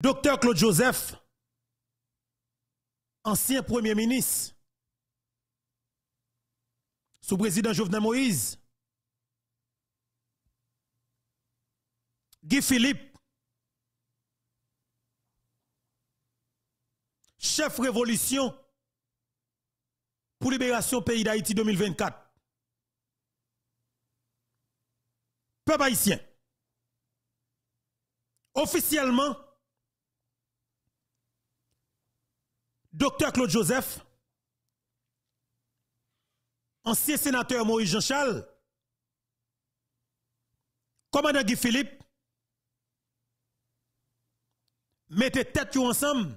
Docteur Claude Joseph, ancien premier ministre, sous président Jovenel Moïse, Guy Philippe, chef révolution pour libération pays d'Haïti 2024. Peuple haïtien, officiellement, Docteur Claude Joseph, ancien sénateur Maurice Jean-Charles, commandant Guy Philippe, mettez tête ensemble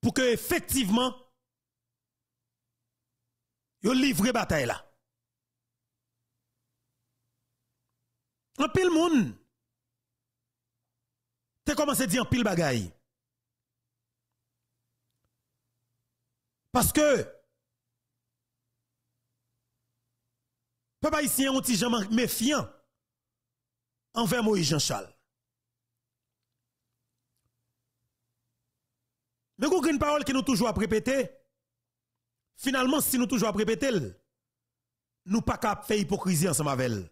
pour que effectivement, vous livrez bataille là. En pile monde, tu commencé à dire en pile bagaille. Parce que, peuple haïtien ont petit jamais méfiant envers Moïse Jean-Charles. Mais vous une parole qui nous toujours à répéter. Finalement, si nous toujours à répéter, nous pas qu'à faire hypocrisie ensemble avec elle.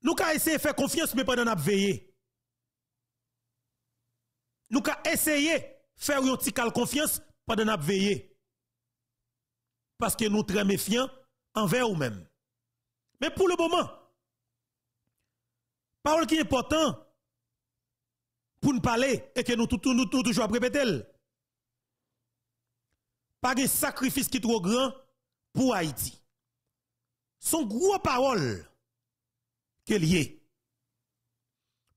Nous avons essayé de faire confiance, mais pendant nous veillé. Nous avons essayé de faire une petite confiance pendant nous veillé. Parce que nous sommes très méfiants envers nous-mêmes. Mais pour le moment, parole qui est important pour nous parler et que nous, nous, nous toujours répéter. Pas de sacrifice qui est trop grand pour Haïti. Son gros parole que lié.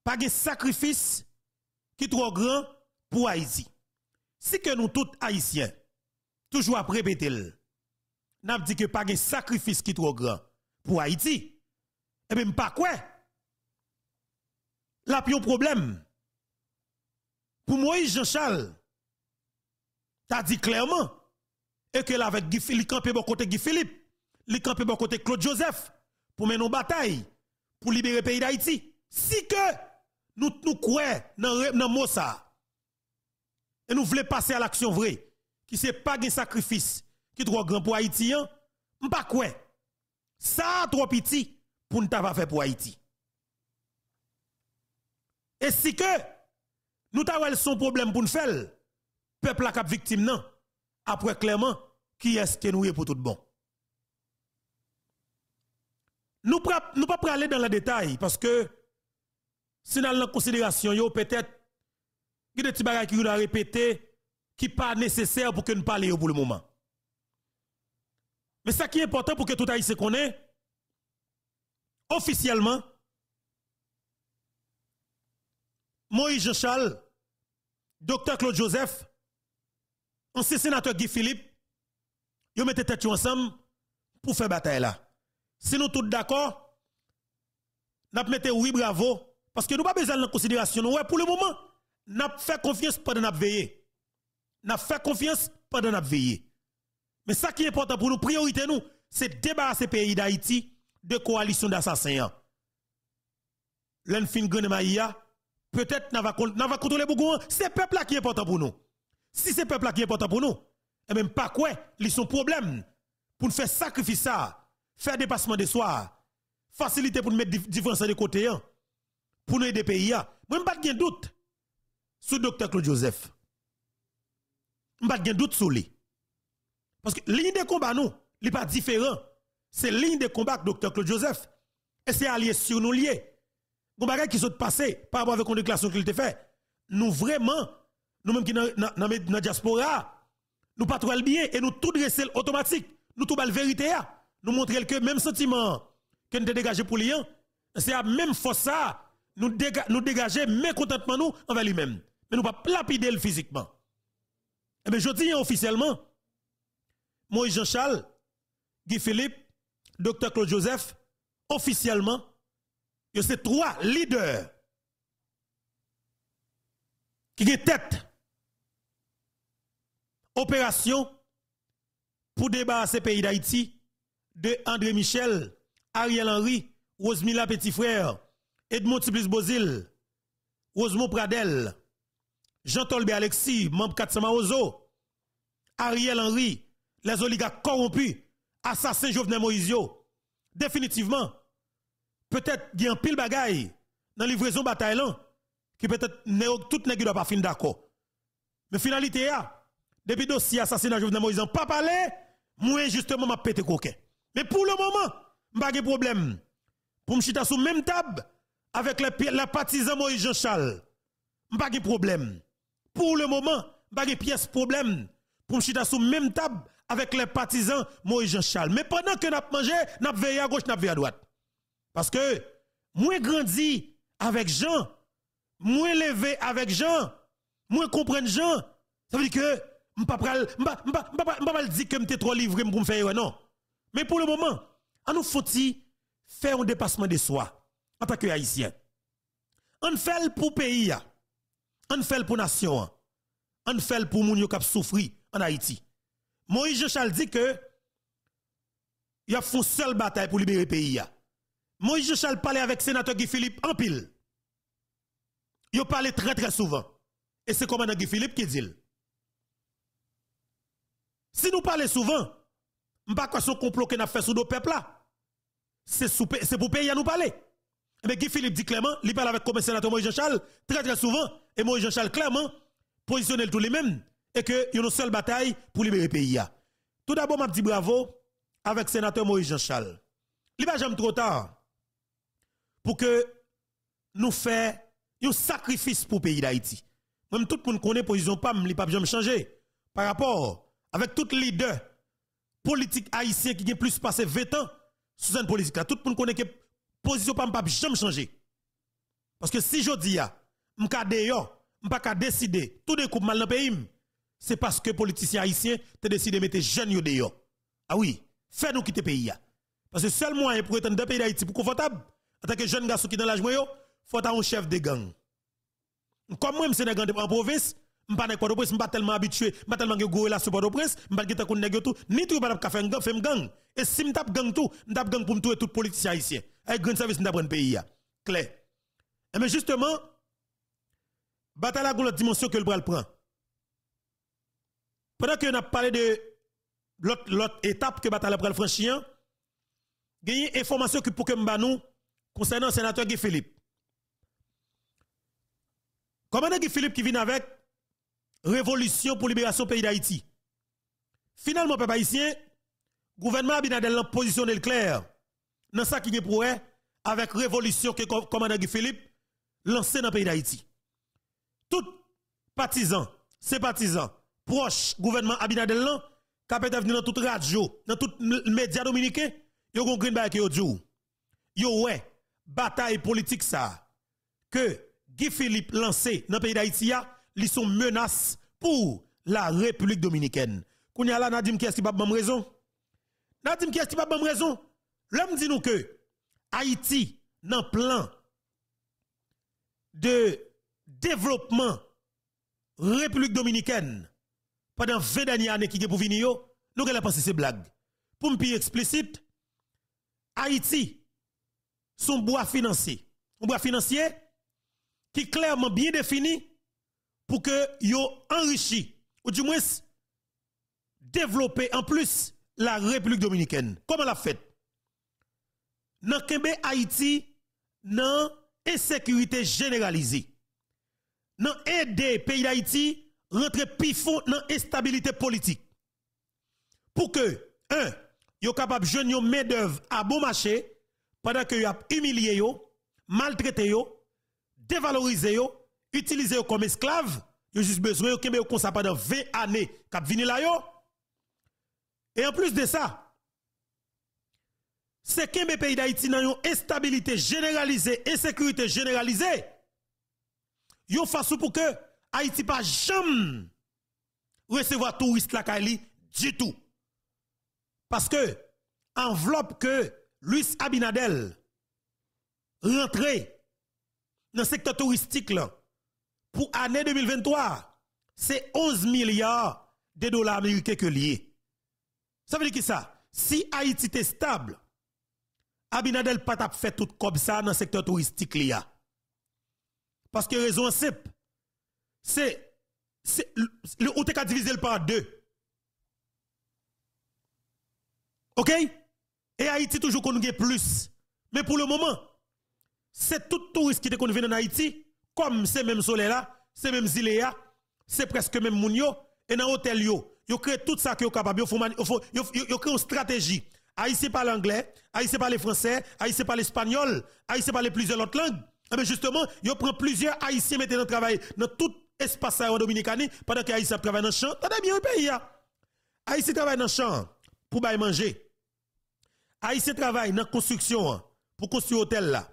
Pas de sacrifice qui est trop grand pour Haïti. Si que nous tous haïtiens toujours à répéter n'a dit que pas de sacrifice qui est trop grand pour Haïti. Et même pas quoi? Là, un problème. Pour Moïse Jean-Charles, as dit clairement, et que là, avec Guy Philippe, il bon côté Guy Philippe, il campé bon côté Claude Joseph, pour mener une bataille, pour libérer le pays d'Haïti. Si que nous nous croyons dans mot ça, et nous voulons passer à l'action vraie, qui c'est pas un sacrifice qui est trop grand pour Haïti, on pas quoi. Ça trop petit pour ne pas faire pour Haïti. Et si que nous avons son problème pour nous faire, peuple la cap victime non, après clairement, qui est-ce que nous est pour tout bon? Nous ne pouvons pas aller dans le détail parce que si avons en considération, peut-être il y a des petits qui a répété qui pas nécessaire pour que nous parlions pour le moment. Mais ce qui est important pour que tout Haïtien connaisse, officiellement, Moïse Jean-Charles, docteur Claude Joseph, ancien sénateur Guy Philippe, ils mettent tête ensemble pour faire bataille là. Si nous tous d'accord, nous mettons oui bravo, parce que nous pas besoin de considération. Ouais, pour le moment, nous fait confiance pendant nous veiller. Nous fait confiance pendant nous veiller. Mais ça qui est important pour nous, priorité nous, c'est débarrasser le pays d'Haïti de coalition d'assassins. L'enfin Grenemaïa, peut-être n'a va contrôler beaucoup. C'est le peuple qui est important pour nous. Si c'est le peuple là qui est important pour nous, et même pas quoi, ils sont problème pour nous faire sacrifier ça, faire dépassement de soi, faciliter pour nous mettre différence de côté, hein, pour nous aider pays. Moi, pas de doute sur le docteur Claude Joseph. Je pas de doute sur lui. Parce que ligne de combat, nous, n'est pas différent. C'est ligne de combat que docteur Claude Joseph. Et c'est allié sur nous lié. Bon bagay qui sont passé par rapport avec une déclaration qu'il a fait. Nous vraiment, nous-mêmes qui dans la diaspora, nous pas bien et nous tout dresser automatique. Nous tout la vérité. Nous montrer que même sentiment que nous dégagé pour lui, c'est la même force ça. Nous, nous dégager mécontentement nous envers lui-même. Mais nous pas lapider physiquement. Eh je dis officiellement, Moïse Jean-Charles, Guy Philippe, Dr. Claude Joseph, officiellement, il y a trois leaders qui ont tête opération pour débarrasser pays d'Haïti de André Michel Ariel Henry, Rosemilla Petit Frère, Edmond Tiblis Bozil, Osmo Pradel, Jean Tolbe Alexis, membre Katsama Ozo, Ariel Henry, les oligarques corrompus, assassins Jovenel Moïsio. Définitivement, peut-être il y a un pile bagaille dans la livraison bataille qui peut-être tout ne doit pas finir d'accord. Mais finalité, depuis le dossier assassinat Jovenel Moïse, pas parler, moi justement m'a pété coquin. Mais pour le moment, pas de problème. Pour me chita sous même table avec les, les partisans Moïse Jean-Charles, pas de problème. Pour le moment, pas de pièce problème. Pour me chita sous même table avec les partisans Moïse Jean-Charles. Mais pendant que nous mangé, nous veillé à gauche, nous veillé à droite. Parce que moi grandi avec Jean, moi levé avec Jean, moi comprendre Jean, ça veut dire que je ne pas pas dire que je trop livré pour me faire non. Mais pour le moment, à nous faut-il faire un dépassement de soi en tant qu'haïtien. On fait pour pays, on fait pour nation, on fait pour moun qui souffrir en Haïti. Moïse Jean-Charles dit que il a fait seule bataille pour libérer le pays. Moïse Jean-Charles parlait avec le sénateur Guy Philippe en pile. Il parlé très très souvent. Et c'est commandant Guy Philippe qui dit. Si nous parlons souvent, je ne sais pas son complot qu'on a fait sur nos peuples là. C'est pour payer à nous parler. Mais Guy Philippe dit clairement, il parle avec le sénateur Moïse Jean-Charles très très souvent. Et Moïse Jean-Charles clairement positionne tous les mêmes. Et qu'il y a une seule bataille pour libérer le pays. Tout d'abord, je dis bravo avec le sénateur Moïse Jean-Charles. Il va jamais trop tard pour que nous fassions un sacrifice pour le pays d'Haïti. Même tout le monde connaît position PAM, il pas jamais changer par rapport avec tout leader politique haïtien qui a plus passé 20 ans sous une politique là. Tout le monde connaît que position PAM pas jamais changer. Parce que si je dis, je ne pas décider tout des coups mal dans pays, c'est parce que politiciens haïtiens ont décidé de mettre jeunes dehors. Ah oui, fais-nous quitter le pays. Parce que seul pour être dans pays d'Haïti pour confortable, en tant que jeune garçon qui dans l'âge moyen, faut être un chef de gang. Comme moi, je suis en province, je ne suis pas suis pas tellement habitué, je suis pas tellement go là sur Port-au-Prince, je ne suis pas tellement tout, ni tout pas faire gang, faire gang. Et si je tape gang tout, je tape gang pour me tuer tout politicien haïtien. Avec grand service dans le pays Clair. Et eh mais justement, bataille a une dimension que le bras prend. Pendant que avons parlé de l'autre étape que bataille a franchir, il y a une information que pour que nous concernant le sénateur Guy Philippe. Comment Guy Philippe qui vient avec révolution pour libération pays d'Haïti. Finalement, peuple haïtien, gouvernement Abinadel a positionné le clair dans ça qui est pour avec révolution que commandant Guy Philippe lancé dans le pays d'Haïti. Tout partisan, sympathisant, proche gouvernement Abinadel qui peut venir dans toute radio, dans tout média dominicain, yo gon green bay yo djou. Yo bataille politique ça que Guy Philippe lancé dans le pays d'Haïti ils sont menaces pour la République dominicaine. Kounya là Nadim qui est-ce qui pas bonne raison Nadim qui est-ce qui pas bonne raison L'homme dit nous que Haïti dans plan de développement République dominicaine pendant 20 dernières années qui est pour venir nous allons penser ces blagues. Pour me plus explicite, Haïti son bois financier, un bois financier qui est clairement bien défini pour que yo enrichi ou du moins développer en plus la République dominicaine. Comment l'a fait? Dans Kembe Haïti, dans insécurité généralisée. Dans aider pays d'Haïti rentrer pifon dans instabilité politique. Pour que un, yo capable de jouer main d'œuvre à bon marché pendant que yo humilié yo, maltraité yo, dévalorisé yo, utiliser comme esclave, a juste besoin de yo comme ça pendant 20 années yo. Et en plus de ça, c'est qu'un pays d'Haïti dans une instabilité généralisée, insécurité généralisée. Yo façon pour que Haïti pas jamais recevoir touristes la Kali du tout. Parce que enveloppe que Luis Abinadel rentré dans le secteur touristique là, pour l'année 2023, c'est 11 milliards de dollars américains que lié. Ça veut dire que ça, si Haïti est stable, Abinadel pas fait tout comme ça dans le secteur touristique là. Parce que raison simple, c'est c'est le ou le par deux. OK? Et Haïti toujours qu'on plus. Mais pour le moment, c'est tout touriste qui est venu en Haïti, comme ces mêmes soleil là, ces mêmes îles c'est presque même moun yo et dans hôtel yo, yo crée tout ça que yo capable, yo yo yo une stratégie. Haïti parle anglais, Haïti parle français, Haïti parle espagnol, Haïti parle plusieurs autres langues. Mais eh justement, yo prend plusieurs haïtiens mettent dans travail dans tout espace aéro dominicain pendant que Haïti travaille dans le champ. T'as bien le pays Haïti travaille dans le champ pour manger. Haïti travaille dans la construction pour construire hôtel là.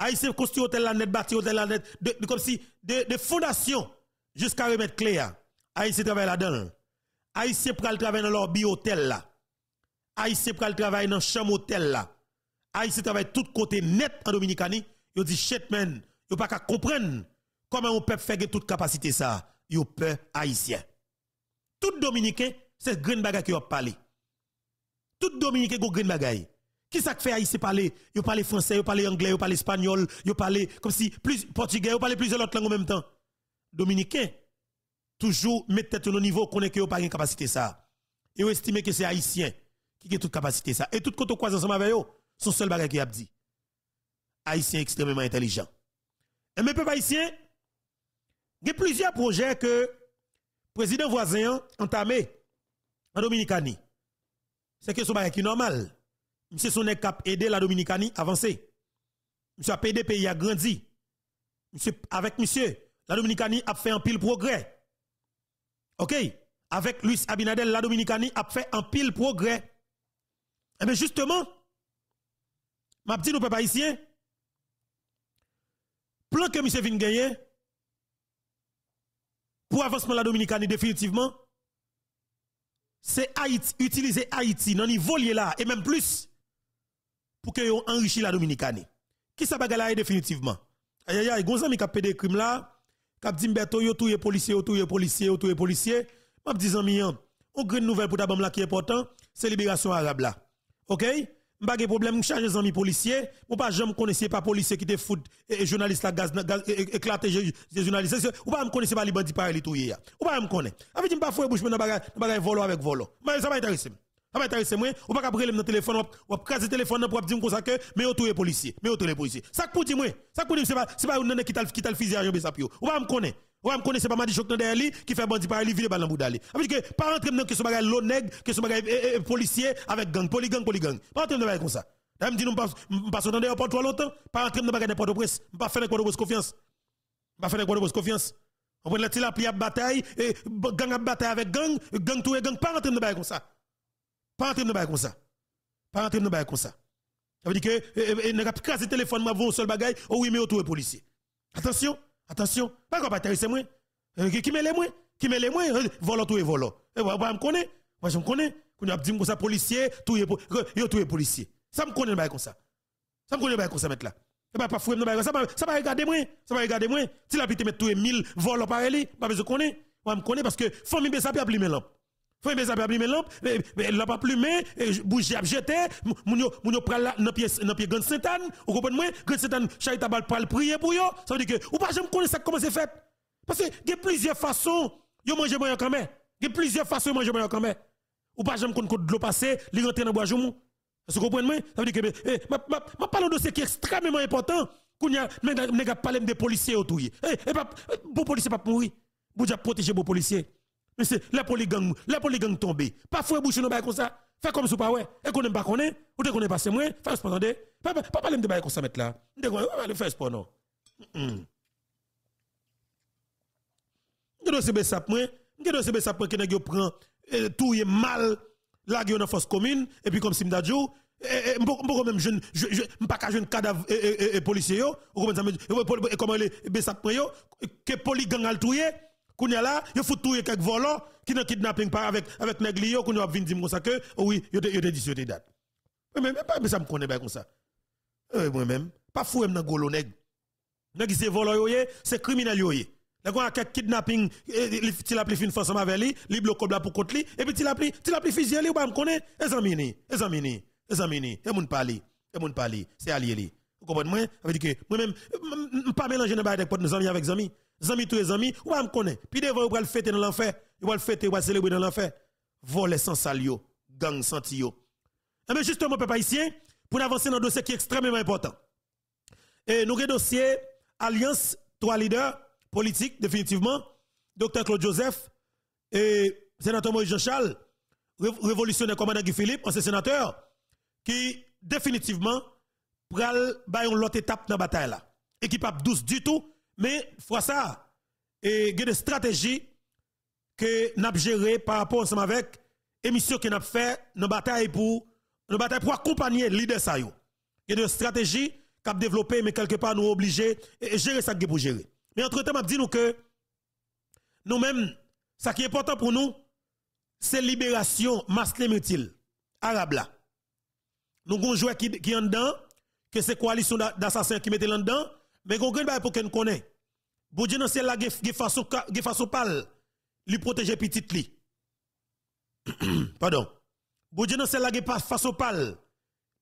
Haïti construit hôtel là net bâti hôtel là comme si de, de fondation jusqu'à remettre clé Haïti travaille là-dedans. Haïti pral travailler dans leur bi-hôtel là. Haïti pral travailler dans chambre hôtel là. Haïti travaille tout côté net en Dominicanie. Yo dit shit man, yo pas qu'à comprendre comment on peut faire toute capacité ça. Yo peut haïtien. Tout dominicain, c'est green bagage qui a parlé. Tout dominicain go green bagage. Qui ça fait haïtien parler? Yo parle français, yo parle anglais, yo parle espagnol, yo parle comme si plus portugais, yo parle plusieurs autres langues en même temps. Dominicain toujours mettre tête au niveau qu'on que pas une capacité ça. Et estime que c'est haïtien qui a toute capacité ça? Et tout côté croise ensemble avec eux, son seul bagage qui a dit. Haïtien extrêmement intelligent. Et mes peuples haïtiens, il y a plusieurs projets que le président voisin a entamé en Dominicanie. C'est que ce qui est normal. Monsieur son cap aider la Dominicanie à avancer. Monsieur a aidé pays à grandi. Avec monsieur, la Dominicanie a fait un pile progrès. OK? Avec Luis Abinadel, la Dominicanie a fait un pile progrès. Eh bien justement, m'a dit nous peuple haïtien, plan que M. vient pour avancement de la Dominicanie définitivement, c'est Haïti, utiliser Haïti dans niveau là et même plus pour que enrichi la Dominicanie. Qui ça bagala définitivement? Aïe aïe aïe, gonzami qui a des crimes là, Kap di mbeto yo touye policier, yo touye policier, yo touye policier. M'a dit ami on grande nouvelle pour ta là qui est important, c'est libération arabe là. OK? M'pa de problème charge amis policiers, ou pas jamais connaissez pas policier qui te fout et journaliste la gaz éclaté des journalistes. Ou pas me pas les bandits par les touyer. Ou pas me connaît. Avec pas fouer bouche dans bagage bagage volo avec volo. Mais ça va intéresser. Ça va intéresser moi, ou pas caprer le téléphone, ou pas craser téléphone pour dire comme ça que mais on touye policier, mais on touye policier. Ça pour dire moi, ça pour dire c'est pas c'est pas un qui t'a qui t'a fusil à jambe ça Ou pas me connaît. Ou pas me connaît c'est pas Madi Chok derrière lui qui fait bandit par lui vire balle dans boudali. Avec que pas rentrer dans que ce bagage nègre, que ce bagage eh, eh, policier avec gang, polygang, polygang. Pas rentrer dans bagage comme ça. Là me dit nous pas pas dehors pas trop longtemps, pas rentrer dans bagage de Port-au-Prince, pas faire quoi de confiance. Pas faire quoi de confiance. On prend la tilapia à bataille, et gang à bataille avec gang, gang tout et gang, pas rentrer dans bagage comme ça. Pas rentrer dans comme ça. Pas rentrer dans comme ça. Ça veut dire que n'a pas casser téléphone m'a un seul bagage, oh oui mais autour policier. Attention, attention, pas quoi pas c'est moi. Euh, qui met les moi? Qui met les moi Volant tout et volant. Et moi je me connais. Moi je me connais. Quand on a dit comme ça policier, tout est policier. Ça me connaît comme ça. Ça me connaît comme ça mettre là. Et pas pas fouer ça va regarder moi, ça va regarder moi. Si la pite met tout 1000 volants par elle, pas besoin connaît. Moi me connais parce que famille ça peut appeler mes lampes. Faut mes appels mes lampes, mais l'a pas plumé, bouger à jeter, moun yo moun yo pral dans pied dans pied grand Satan, vous comprenez moi, grand Satan charita bal pral prier pour yo, ça veut dire que ou pas jamais connaître ça comment c'est fait. Parce que il y a plusieurs façons yo manger moyen quand même. Il y a plusieurs façons de manger moyen quand même. Ou pas jamais connaître de l'eau passer, li rentrer dans bois joumou. Moi? Ça veut dire que eh parle de dossier qui est extrêmement important. Kounya nèg parler des policiers autour. Eh pas bon policier pas mourir. Pour protéger bon policiers. Mais c'est la polygang, la polygang tombée. Pas fouet bouche non comme ça. Fais comme ça pas ouais. Et qu'on n'aime pas connaît, ou de qu'on pas c'est moi, fais. Pas de bail comme ça mettre là. De qu'on le faire non. C'est besap moi, besap moi que nèg prend tout est mal la dans force commune et puis comme si m'dadjou m'poko même jeune je m'pas ka jeune cadavre et policier yo ou les besap yo? Que polygang al touyer Kounya là, il faut tout quelques volants qui n'a kidnapping pas avec avec néglio qu'on a vinn dire comme ça que oh oui, yo te dit sur date. Mais mais ça me connaît pas comme ça. Euh moi même, pas fou même dans golo nèg. Nèg c'est volant yo c'est criminel yo yé. Là qu'on a quelques kidnapping, il a pris une force avec lui, il bloque là pour contre lui et puis il a pris il a pris fusil lui, pas me connaît. Les amis ni, et moun parler. Et moun parler, c'est allié li. Vous comprenez moi Ça veut dire que moi même pas mélanger dans avec nos amis avec amis. Amis tous les amis, ou me connaît. Puis devant vous le fêter dans l'enfer, vous le fêter, vous célébrer dans l'enfer. Voler sans salio, gang senti yo. Et mais justement peuple haïtien, pour avancer dans un dossier qui est extrêmement important. Et nous avons dossier Alliance trois leaders politiques définitivement, Dr Claude Joseph et sénateur Moïse Jean-Charles, révolutionnaire commandant Guy Philippe, ancien sénateur qui définitivement pral ba une autre étape dans la bataille là. Équipe douce du tout, mais fois ça il y a des stratégies que n'a géré par rapport ensemble avec émission que n'a fait dans bataille pour dans bataille pour accompagner leader ça yo. Il y a des stratégies qu'a développé mais quelque part nous obligés et gérer ça pour gérer. Mais entre-temps dit nous que nous-mêmes ça qui est important pour nous c'est libération masculin mutil arabe là. Nous avons joué qui qui en dedans que c'est coalition d'assassins qui mettent là dedans mais qu'on gagne pour qu'on connaît. Boudjé dans c'est là qui façon pal lui protéger petit li. Pardon. Boudjé dans c'est là qui façon pal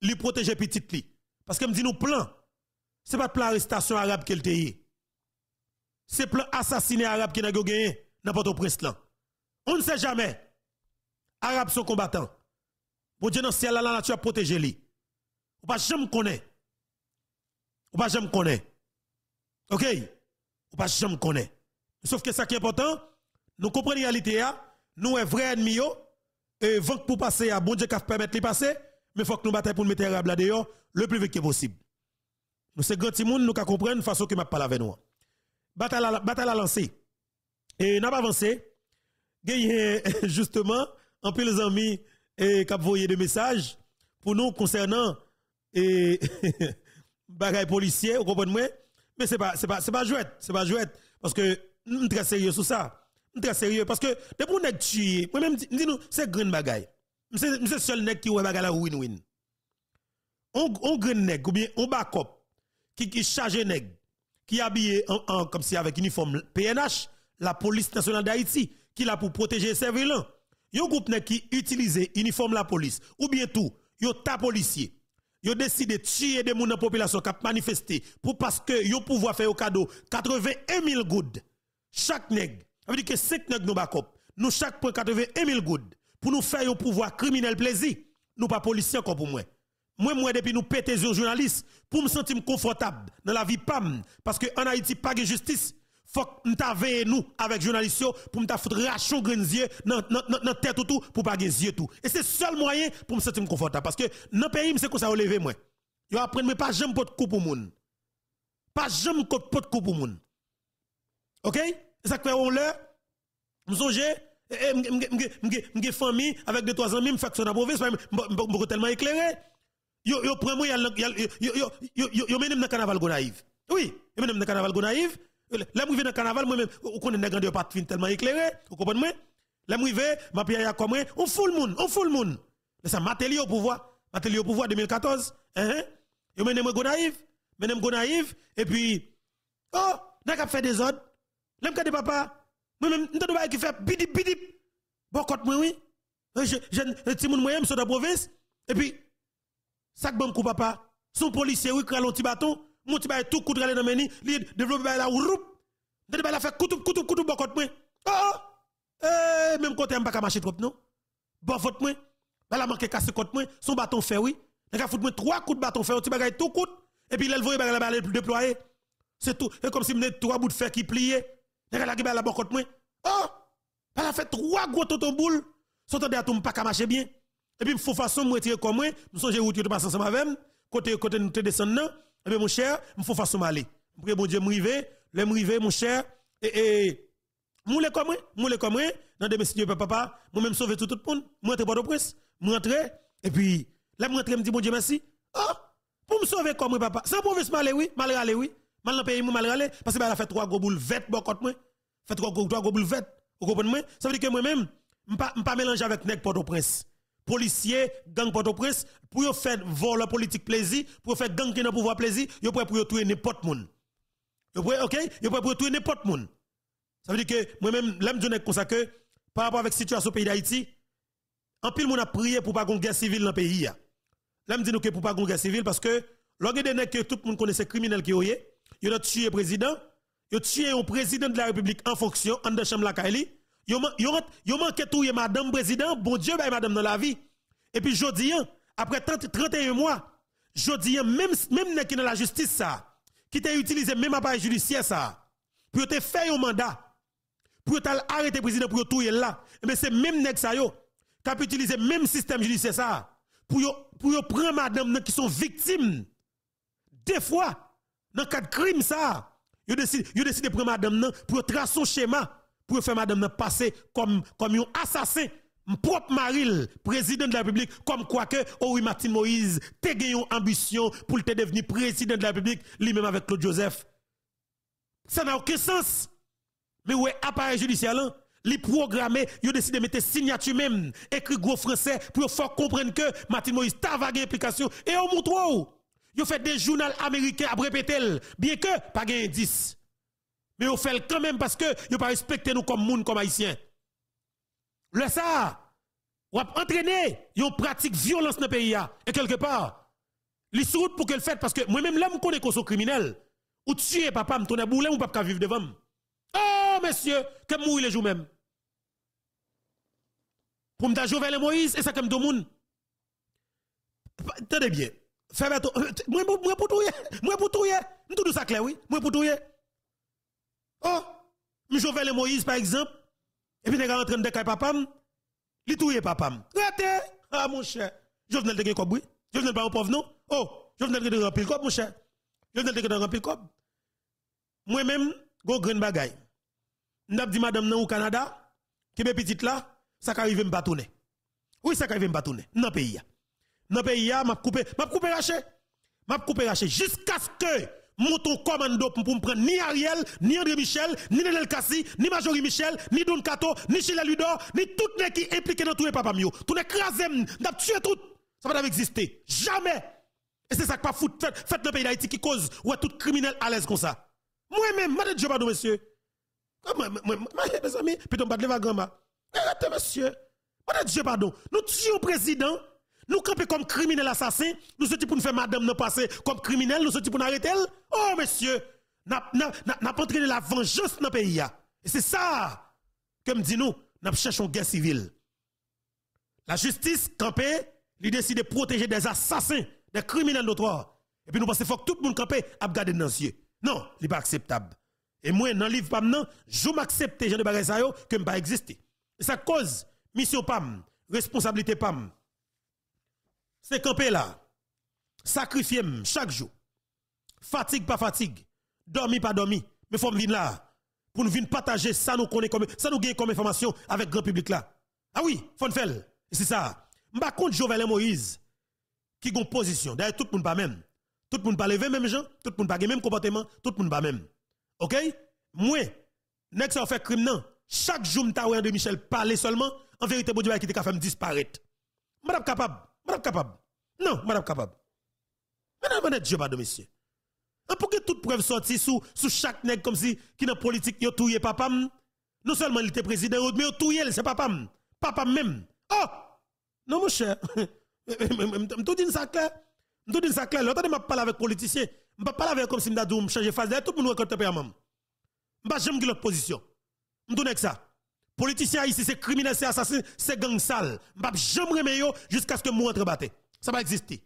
lui protéger petit li. Parce que me dit nous plan c'est pas plan arrestation arabe qu'elle te C'est plan assassinat arabe qui n'a gagné n'importe prince là. On ne sait jamais. Arabes sont combattants. Bon Dieu, dans ciel là, la nature a protégé lui. Ou pas jamais connaître. Ou pas jamais connaître. OK? Ou pas jamais connaître. Sauf que ça qui est important, nous comprenons la réalité, nous sommes vrais ennemis, et vent pour passer à bon Dieu qui permettre de passer, mais il faut que nous bataillons pour mettre les Arabes là dehors le plus vite que possible. Nous sommes grands monde, nous comprendre façon que m'a parlé avec nous. Bataille à, bataille à lancer. Et n'a pas avancé. justement en plus les amis et qui envoyé des messages pour nous concernant et bagaille policier, vous comprenez? Mais c'est pas c'est pas c'est pas jouette, c'est pas jouette parce que nous sommes très sérieux sur ça. Nous très sérieux parce que depuis on est tué, moi même dis nous c'est grand bagaille. C'est c'est seul nèg qui ouais bagaille la win win. On on grand nèg ou bien on backup qui qui charge nèg qui habillé en, comme si avec uniforme PNH, la police nationale d'Haïti qui là pour protéger ses vilains. Yon groupe qui utilise uniforme la police ou bien tout, yon ta policier. Yon décide de tuer des gens dans la population qui manifesté pour parce que yon pouvoir faire au cadeau 81 000 gouttes. Chaque nègre. Ça veut dire que 5 nègres nous bakop. Nous chaque point 81 000 gouttes pour nous faire un pouvoir criminel plaisir. Nous pas policiers pour moi. Moi, moi, depuis nous péter les journalistes, pour me sentir confortable dans la vie PAM, parce qu'en Haïti, pas de justice, faut que nous nous avec journalistes pour nous foutre rachon grenzier dans tête tout pour pas tout et c'est seul moyen pour me sentir confortable. Parce que dans pays c'est comme ça lever moi? Yo apprendre pas jamais pot coup pour moun pas jamais pot coup pour moun OK? Ça fait on l'heure me famille avec deux trois amis me fait son province tellement éclairé. Yo yo prend moi yo yo yo yo menem dans carnaval gonaïve oui yo menem dans carnaval gonaïve Là, je dans le carnaval, moi-même, on connaît les grandeurs pas tellement éclairé. Vous comprenez moi? Là, je vais, ma pierre comme moi, on fout le monde, on fout le monde. Mais ça, Matéli au pouvoir. Matéli au pouvoir 2014. Hein? hein? Yo menem go naïf, menem go naïf, et puis, oh, n'a qu'à faire des ordres. Là, je papa, moi-même, je pas qui fait bidip bidip. Bon, côté moi, oui. Euh, je, je, petit monde moyen, sur la province, et puis, sac bon coup, papa. Son policier, oui, crale un petit bâton, mon petit tout coup de dans meni, li développer la roup. De la fait coutou coutou coutou bokot moi. Oh, eh même côté pas marcher trop non? Bon faute moi. la manque casser côté moi, son bâton fait oui. Ka fout moi trois coups de bâton fait, petit bagay tout coup et puis voyait bagay la déployer. C'est tout. Et comme si me trois bouts de fer qui pliaient. N'a la la bokot moi. Oh, elle a fait trois gros tonton boule. Sont à tout pas marcher bien. Et puis faut façon me retirer comme moi, me songe route de passer ensemble avec côté côté nous te descendre eh bien, mon cher, il faut façon aller. Pour bon Dieu, m'rive, le m'rive, mon cher, et, et, moule comme moi, moule comme moi, dans des messieurs, papa, moi-même sauver tout le monde, moi, rentre pas de presse, moi, rentre, et puis, là, moi, rentre, me dit, bon Dieu, merci. Oh, pour me sauver comme moi, papa, sans province, mal oui, mal aller, oui, mal le pays, mal parce que, bah, elle a fait trois gros boules vêtes, bon, contre moi, fait trois gros, boules vêtes, vous comprenez, moi? Ça veut dire que moi-même, je ne pas mélanger avec nèg Port-au-Prince policiers, gang Port-au-Prince, pour faire vol politique plaisir, pour faire gang qui n'a pouvoir plaisir, yo pour pour tuer n'importe monde. Yo pour OK, yo pour tuer n'importe monde. Ça veut dire que moi-même l'aime donner comme que par rapport avec la situation au pays d'Haïti, en pile monde a prié pour pas une guerre civile dans le pays là me dit nous que pour pas guerre civile parce que lorsque que tout le monde connaissait criminel qui est, il a tué président, il a tué un président de la République en fonction en de chambre la. Il a manqué tout madame président, bon Dieu bah madame dans la vie. Et puis jodi après 30, 31 mois, jodi même même qui dans la justice qui t'a utilisé même appareil judiciaire pour te faire un mandat pour arrêter le président pour tout là. Mais c'est même nèg ça yo qui a utilisé même système judiciaire pour prendre madame qui sont victimes. Des fois dans cas de crime ça yo décide yo décide de prendre madame pour tracer son schéma pour faire madame passer comme comme un assassin propre Maril, président de la République, comme quoi que, oui, Martin Moïse, te gagné une ambition pour te devenir président de la République, lui-même avec Claude Joseph. Ça n'a aucun sens. Mais ouais, appareil judiciaire là, les programmé, ils ont décidé de mettre signature même, écrit gros français, pour faire comprendre que Martin Moïse t'a vague implication. Et on montre Ils ont fait des journaux américains à répéter, bien que pas gain 10. Mais on fait quand même parce que ils pas respecté nous comme monde, comme haïtiens. Le ça, va entraîner une pratique violence dans le pays. Et quelque part, les route pour qu'elle fasse parce que moi-même, là, je connais qu'on sont criminels. Ou tuer papa, me tourner boulet ou pas vivre devant. Oh, monsieur, que mourir les jours même. Pour me Jovel et Moïse, et ça comme le monde. Tenez bien. Fais moi, moi pour tout, moi pour tout, tout ça clair, oui. Moi pour tout. Oh, Jovel et Moïse, par exemple, et puis, en train de faire papa, il touye papa. Rete, ah mon cher. Je venais de quoi, oui? Je venais pas un pauvre, non? Oh, je venais de remplir le mon cher. Je venais de remplir le Moi-même, go green bagay. N'a dit madame nan au Canada, qui est petite là, ça arrive me tourner. Oui, ça arrive tourner. Dans le pays. Dans le pays, m'a coupé, m'a coupé raché. M'a coupé raché jusqu'à ce que mon commando pour me prendre ni Ariel, ni André Michel, ni Nenel Kassi, ni Majorie Michel, ni Don Kato, ni Chile Ludor, ni tout les qui impliqué dans tout les papa mio. Tout les crasé, n'a tué tout. Ça va pas exister. Jamais. Et c'est ça que pas foutre fait, le pays d'Haïti qui cause ouais tout criminel à l'aise comme ça. Moi-même, madame Dieu pardon monsieur. Moi, moi, moi, mes amis, puis on pas de lever grand Arrêtez monsieur. Madame Dieu pardon. Nous tuons président nous camper comme criminel assassin, nous sommes pour nous faire madame nous passer comme criminel, nous sommes pour nous arrêter. Oh monsieur, n'a pas entraîné la vengeance dans le pays. Et c'est ça, comme dit nous, nous cherchons une guerre civile. La justice campée, il décide de protéger des assassins, des criminels notoires. Et puis nous pensons que tout le monde campé a gardé dans les yeux. Non, ce n'est pas acceptable. Et moi, dans le livre PAM, je m'accepte, je ne pas que je ne pas exister. Et ça cause, mission PAM, responsabilité PAM, c'est camper là, sacrifier chaque jour. Fatigue pas fatigue, dormi pas dormi, mais faut venir là pour nous venir partager ça nous connaît comme ça nous gagne comme information avec grand public là. Ah oui, faut faire. C'est ça. M'pa contre Jovenel Moïse qui une position. D'ailleurs tout le monde pas même. Tout le monde pas lever même gens, tout le monde pas même comportement, tout le monde pas même. OK? Moi, nek ça fait crime. Chaque jour m'ta de Michel parler seulement, en vérité bon Dieu qui te fait disparaître. M'pa capable Madame capable. Non, madame capable. Madame, madame, Dieu pardon, monsieur. Pour que toute preuve sorti sous, sous chaque nègre comme si, qui dans politique, yo touye papa, non seulement il était président, mais yo touye, c'est papa, papa même. Oh! Non, mon cher. tout dit ça clair. Tout dit ça clair. L'autre, je parle avec politiciens. Je parle avec comme si je me changer phase. Tout le monde reconnaît pas maman. Je ne jamais l'autre position. Je dis ça. Politiciens ici, c'est criminel, c'est assassin, c'est gang sale. Je jamais remettre jusqu'à ce que moi entre battre. Ça va exister.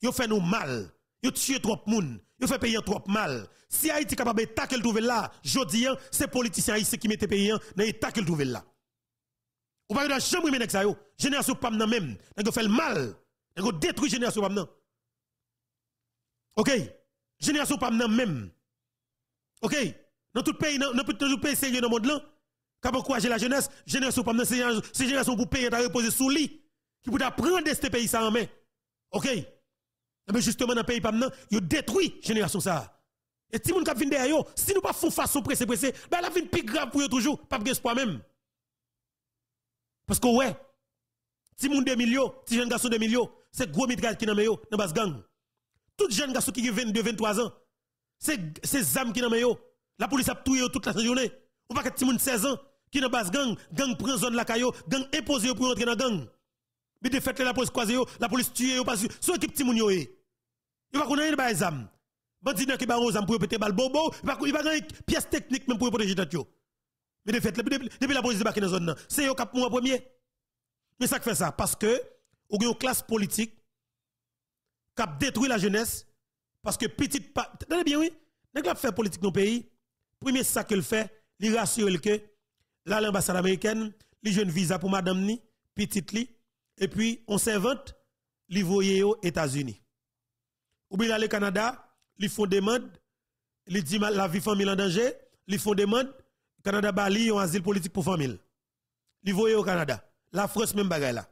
Yo fait nous mal. Yo tué trop de monde. Yo fait payer trop mal. Si Haïti capable de taquer le trouver là, je dis, c'est politiciens ici qui mettent pays dans l'état qu'il trouve là. Ou pas jamais remettre ça. Génération pas même. Vous fait le mal. Vous détruit génération pas OK? Génération pas même. OK? Dans tout pays dans tout pays sérieux dans le monde là, quand encourager la jeunesse, jeunesse ou pas c'est génération pour payer reposer sous lit qui pour prendre ce pays ça en main. OK? Mais eh justement dans le pays pas maintenant, il détruit génération ça. Et si k'ap vinn derrière si nous pas font façon pressé pressé, ben la vie plus grave pour eux toujours, pas espoir même. Parce que ouais, si moun de millions, si jeune garçon de millions, c'est gros mitraille qui dans yo, dans base gang. Tout jeune garçon qui a 22 23 ans, c'est c'est âmes qui dans yo. La police a tué toute la journée. Ou pas que ti moun 16 ans qui dans base gang, gang prend zone la caillou, gang imposé pour entrer dans gang. Mais de fait, la police croise, la police tue, parce que son équipe Timoun yo. Yo va connaître les âmes. Bandi qui ba aux pour péter balle bobo, il va il va gagner pièce technique même pour protéger tête. Mais de fait, depuis la police débarque dans zone, c'est yo cap moi premier. Mais ça fait ça parce que ou une classe politique qui détruit la jeunesse parce que petite Tenez bien oui, nèg la fait politique dans pays, premier ça qu'elle fait, il rassure que là l'ambassade américaine, les jeunes visa pour madame ni, petite li et puis on s'invente li voyer aux États-Unis. Ou bien au Canada, ils font demande, ils disent la vie famille en danger, ils font demande, Canada Bali ont asile politique pour famille. Ils au Canada. La France même bagaille là.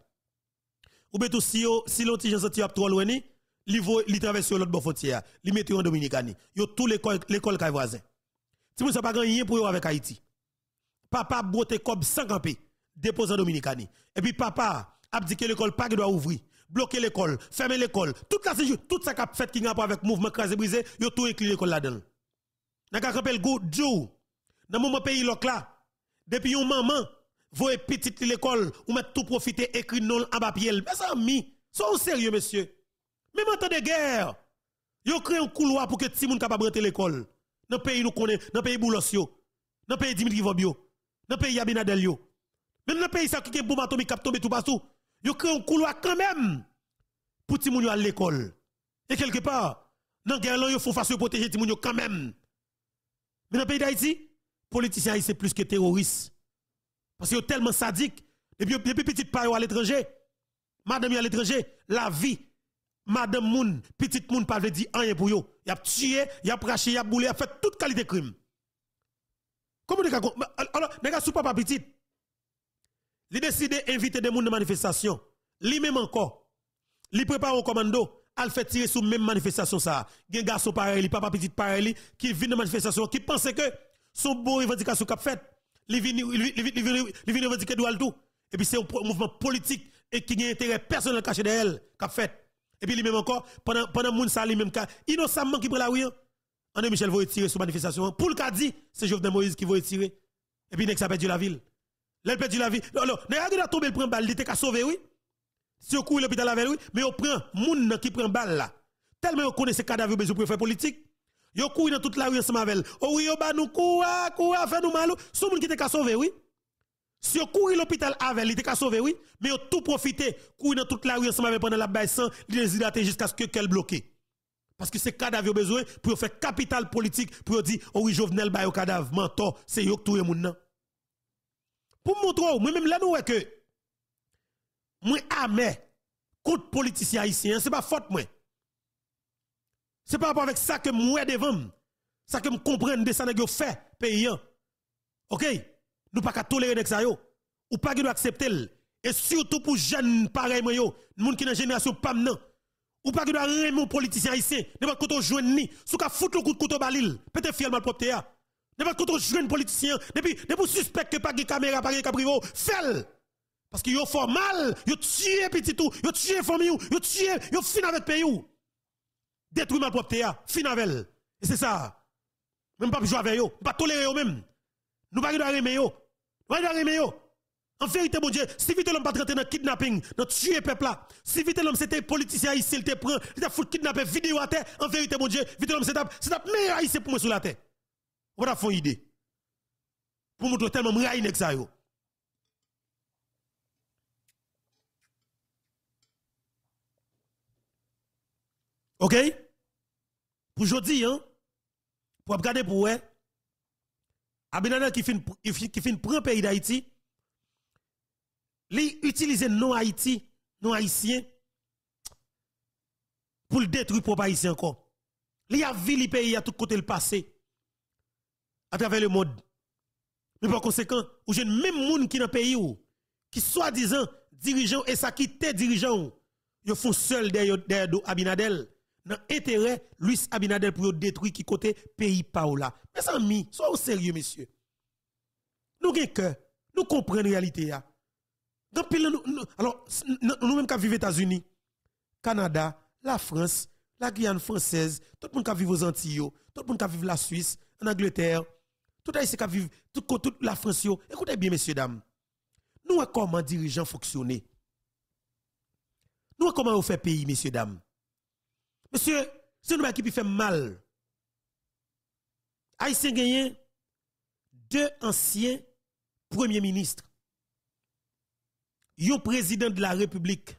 Ou bien tout si si l'on sorti trop loin ni, li vo li traverse l'autre bord frontière, li mette en Dominicani. Yo tout l'école l'école voisin. Si vous pas rien pour avec Haïti. Papa bote comme 50 p déposer en Dominicani. Et puis papa a dit que l'école pas doit ouvrir bloquer l'école, fermer l'école, toute la tout ça qu'a fait qui a rapport avec mouvement crasé brisé, yo tout inclus l'école là-dedans. N'a ka rappel go Joe dans mon pays là depuis une maman voyez petite l'école ou mettre tout profiter écrit non en papier. Mais ça mi, soyez sérieux monsieur. Même en temps de guerre, yo créé un couloir pour que tout le monde capable rentrer l'école. Dans le pays nous connaît, dans le pays Boulos yo, dans le pays Dimitri Vobio, dans le pays Yabinadel yo. Même dans le pays ça qui est bombe atomique cap tomber tout. Yo créé un couloir quand même pour à l'école. Et quelque part, dans guerre là, il faut faire protéger le monde quand même. Mais dans le pays d'Haïti, politiciens c'est plus que terroristes. Parce que sont tellement sadiques. Depuis, depuis petite part à l'étranger, madame à l'étranger, la vie, madame moun, petite moun pas veut dire rien pour yo. Y a tué, y a craché, y a boulé, y a fait toute qualité de crime. Comment les gars, alors, les gars, sous papa petite, il décide d'inviter des gens de manifestation. Lui même encore, il prépare un commando, il fait tirer sous même manifestation ça. Il garçon pareil, papa petit pareil, qui vient de manifestation, qui pense que son beau revendication qu'a fait, il vient revendiquer doual tout. Et puis c'est un mouvement politique et qui a intérêt personnel caché de elle qu'a fait. Et puis lui-même encore, pendant pendant moun ça lui-même innocemment qui prend la rue. André Michel va retirer sous manifestation. Pour le cas dit, c'est Jovenel Moïse qui va retirer. Et puis, il a perdu la ville. Il a perdu la ville. Non, non, il a tombé, le prend balle, il était qu'à sauver, oui. Si on court l'hôpital avec oui, mais on prend moun qui prend balle là. Tellement on connaît ces cadavres besoin pour faire politique. Yo couru dans toute la rue ensemble avec Oh oui, yo ba nous coua, coua, fait nous mal. Son moun qui était qu'à sauver, oui. Si on couru l'hôpital avec il était qu'à sauver, oui. Mais on tout profité, couru dans toute la rue ensemble avec pendant la baisse sans, déshydraté jusqu'à ce que qu'elle bloqué. Parce que ces cadavres ont besoin pour faire capital politique, pour dire, oh oui, Jovenel ba au cadavre, mentor, c'est yo tout le monde. Pour montrer, moi-même là, nous, que, moi, amé, contre politiciens haïtiens, c'est pas faute, moi. C'est pas rapport avec ça que moi devant, ça que me comprendre de ça que fait paysan. OK? Nous pas qu'à tolérer ça yo ou pas nous accepter et surtout pour jeunes pareil moi yo, monde qui dans génération pas non. Ou pas que aimer mon politicien haïtien, ne pas qu'on joindre ni, sous ka foutre le coup de couteau balil, peut-être mal propre Ne pas qu'on joindre politicien, depuis depuis suspect que pas de caméra, pas de caprivo, fais parce que yo fort mal, yo tué petit tout, yo famille, yo tué, yo fin avec pays détruire ma propre fin avec Et c'est ça. Même pas jouer avec eux, pas tolérer eux même. Nous pas aimer eux. Nous pas aimer eux. En vérité, mon Dieu, si vite l'homme pas traiter dans kidnapping, dans tuer peuple là, si vite l'homme c'était politicien ici, il te prend, il te fout kidnapper vidéo à terre, en vérité, mon Dieu, vite l'homme c'est c'est meilleur ici pour moi sur la terre. On faire une idée. Pour montrer tellement m'raï nek ça yo. OK? Pour aujourd'hui, hein, pour regarder pour eux, Abinadel qui fin qui fin prend pays d'Haïti, li utiliser non Haïti, non haïtien pour le détruire pour haïtien encore. Li a vu le pays à tout côté le passé à travers le monde. Mais par conséquent, ou j'ai même monde qui dans le pays ou qui soi-disant dirigeant et ça qui était dirigeant, ils font seul derrière Abinadel dans intérêt Luis Abinadel pour détruire qui côté pays Paola. Mes amis, soyez sérieux, monsieur. Nous avons nous comprenons la réalité. Alors, nous-mêmes qui vivons aux États-Unis, Canada, la France, la Guyane française, tout le monde qui vit aux Antilles, tout le monde qui vit la Suisse, en Angleterre, tout le monde qui vit toute la France. Écoutez bien, messieurs, dames. Nous, comment dirigeants fonctionner? Nous, comment on fait pays, messieurs, dames? Monsieur, c'est nous qui fait mal. Haïtien gagné deux anciens premiers ministres. Un président de la République.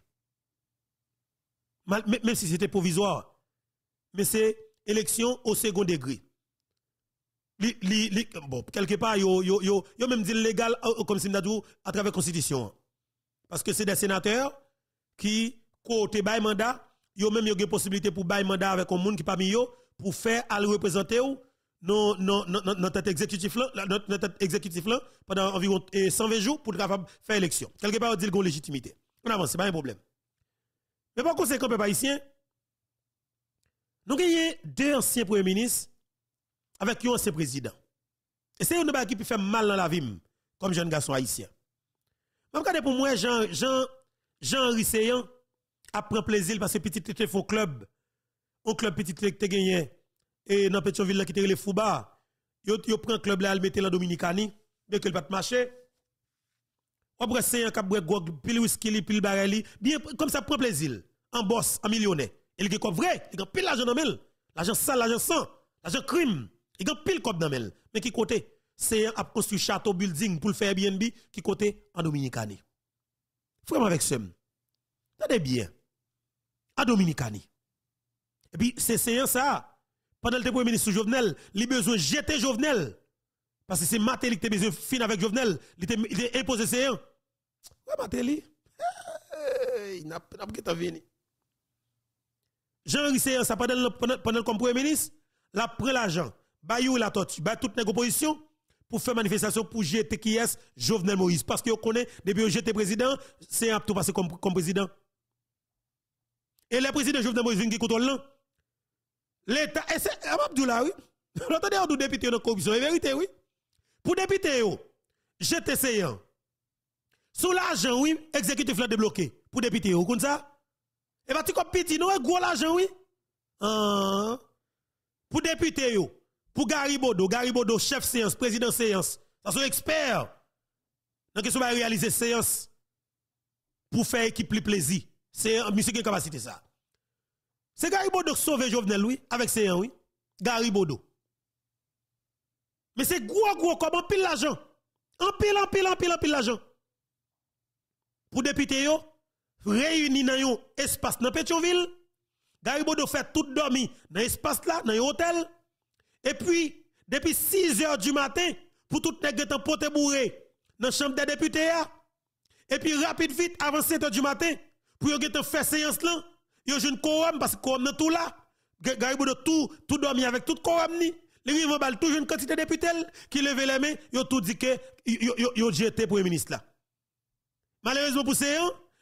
Même si c'était provisoire. Mais c'est élection au second degré. bon, quelque part, yo, yo, yo, même dit légal euh, comme si à travers la Constitution. Parce que c'est des sénateurs qui, côté bail mandat, yo même yo une possibilité pour bail mandat avec un monde qui parmi yo pour faire à le représenter ou notre exécutif là pendant environ 120 jours pour faire élection. Quelque part on dit une légitimité. On avance, c'est pas un problème. Mais par conséquent peuple haïtien nous avons deux anciens premiers ministres avec un ancien président. Et c'est une qui peut faire mal dans la vie comme jeune garçon haïtien. Même pour moi, Jean, Jean, Jean Risseyan a pris plaisir parce que petit était faux club. Un club petit était gagné. Et dans Pétionville, qui était le Fouba. Yo, yo prend club là, mettre la Dominicani. Dès que le pas marcher. Après, c'est un cap gog, pile whisky, pile barreli. Bien, comme ça, prend plaisir. En boss, en millionnaire. Il a vrai, il a pile l'argent dans L'argent sale, l'argent sang, l'argent crime. Il a pile comme dans Mais qui côté? c'est a construit château building pour le faire Airbnb qui côté? En Dominicani. Vraiment avec ce. Tenez bien. En Dominicani. Et puis, c'est ça. Pendant le premier ministre Jovenel, il a besoin de jeter Jovenel. Parce que c'est Matéli qui a besoin de finir avec Jovenel. Il a imposé c'est un. Ouais, Matéli. Il n'a pas de Jean-Henri ça pendant le comme premier ministre, la prend l'argent, bayou la tortue, bah toute négociation pour faire manifestation pour jeter qui est Jovenel Moïse. Parce que vous connaît, depuis que j'étais président, c'est un tout passé comme, comme président. Et le président Jovenel Moïse vient qui contrôle là. L'État, et c'est Abdoulaye, oui. L'entendez, on député la commission, c'est vérité, oui. Pour député, j'étais séant. Sous l'argent, oui, exécutif l'a débloqué. Pour député, vous? Et bah, tu comme petit, non, gros l'argent, oui. Uh, pour député, yo pour Garibodo, Garibodo, chef séance, président séance, ça sont experts. Donc, ils va réaliser séance pour faire équipe plus plaisir. C'est un monsieur qui a capacité ça. C'est Garibodo qui sauve Jovenel, oui, avec séance, oui. Garibodo. Mais c'est gros, gros, comme un pile l'argent. En pile, en pile, en pile, en pile l'argent. Pour député, yo, réunir dans un espace dans Pétionville, Garibodo fait tout dormir dans l'espace là, dans hôtel. Et puis, depuis 6 heures du matin, pour tout les gens pote bourré dans la chambre des députés, et puis rapide vite, avant 7 heures du matin, pour yon faire séance là, yon une quorum, parce que quorum tout là, Garibou de tout, tout dormi avec tout quorum ni. Les rives bal toujours une quantité de députés qui lève les mains, yon tout dit que yon jeté pour le ministre là. Malheureusement pour ces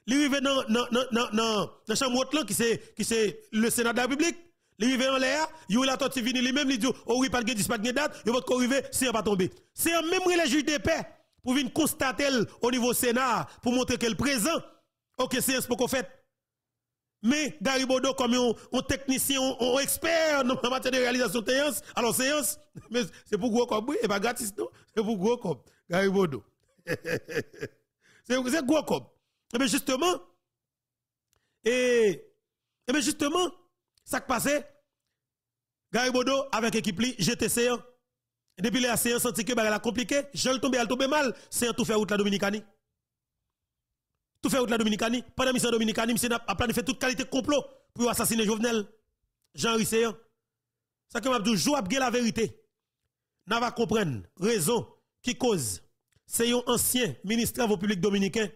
les rives dans dans dans dans la chambre haute là qui c'est qui c'est le Sénat de la République il arrive en l'air, il a torti vini lui-même, il dit, oh oui, pas de pas de date, il va arriver, c'est pas tomber. C'est même les juges de paix pour venir constater au niveau Sénat, pour montrer qu'elle présent. Ok, c'est un qu'on fait. Mais Garibodo, comme un, technicien, un, expert en matière de réalisation de séance, alors séance, mais c'est pour gros comme, oui, et pas gratis, non? C'est pour gros comme, Garibodo. c'est gros comme. Et bien justement, et, et bien justement, ça qui passé, Garibodo avec l'équipe GTC, depuis la séance, senti que la compliqué, je le tombe, elle tombe mal, c'est tout fait route la Dominicanie. Tout fait route la Dominicanie. Pendant mission Dominicanie, monsieur a planifié toute qualité de complot pour assassiner Jovenel, Jean-Henri Ça que m'a dit, joue la vérité. N'a pas comprendre raison qui cause. C'est un ancien ministre travaux publics dominicain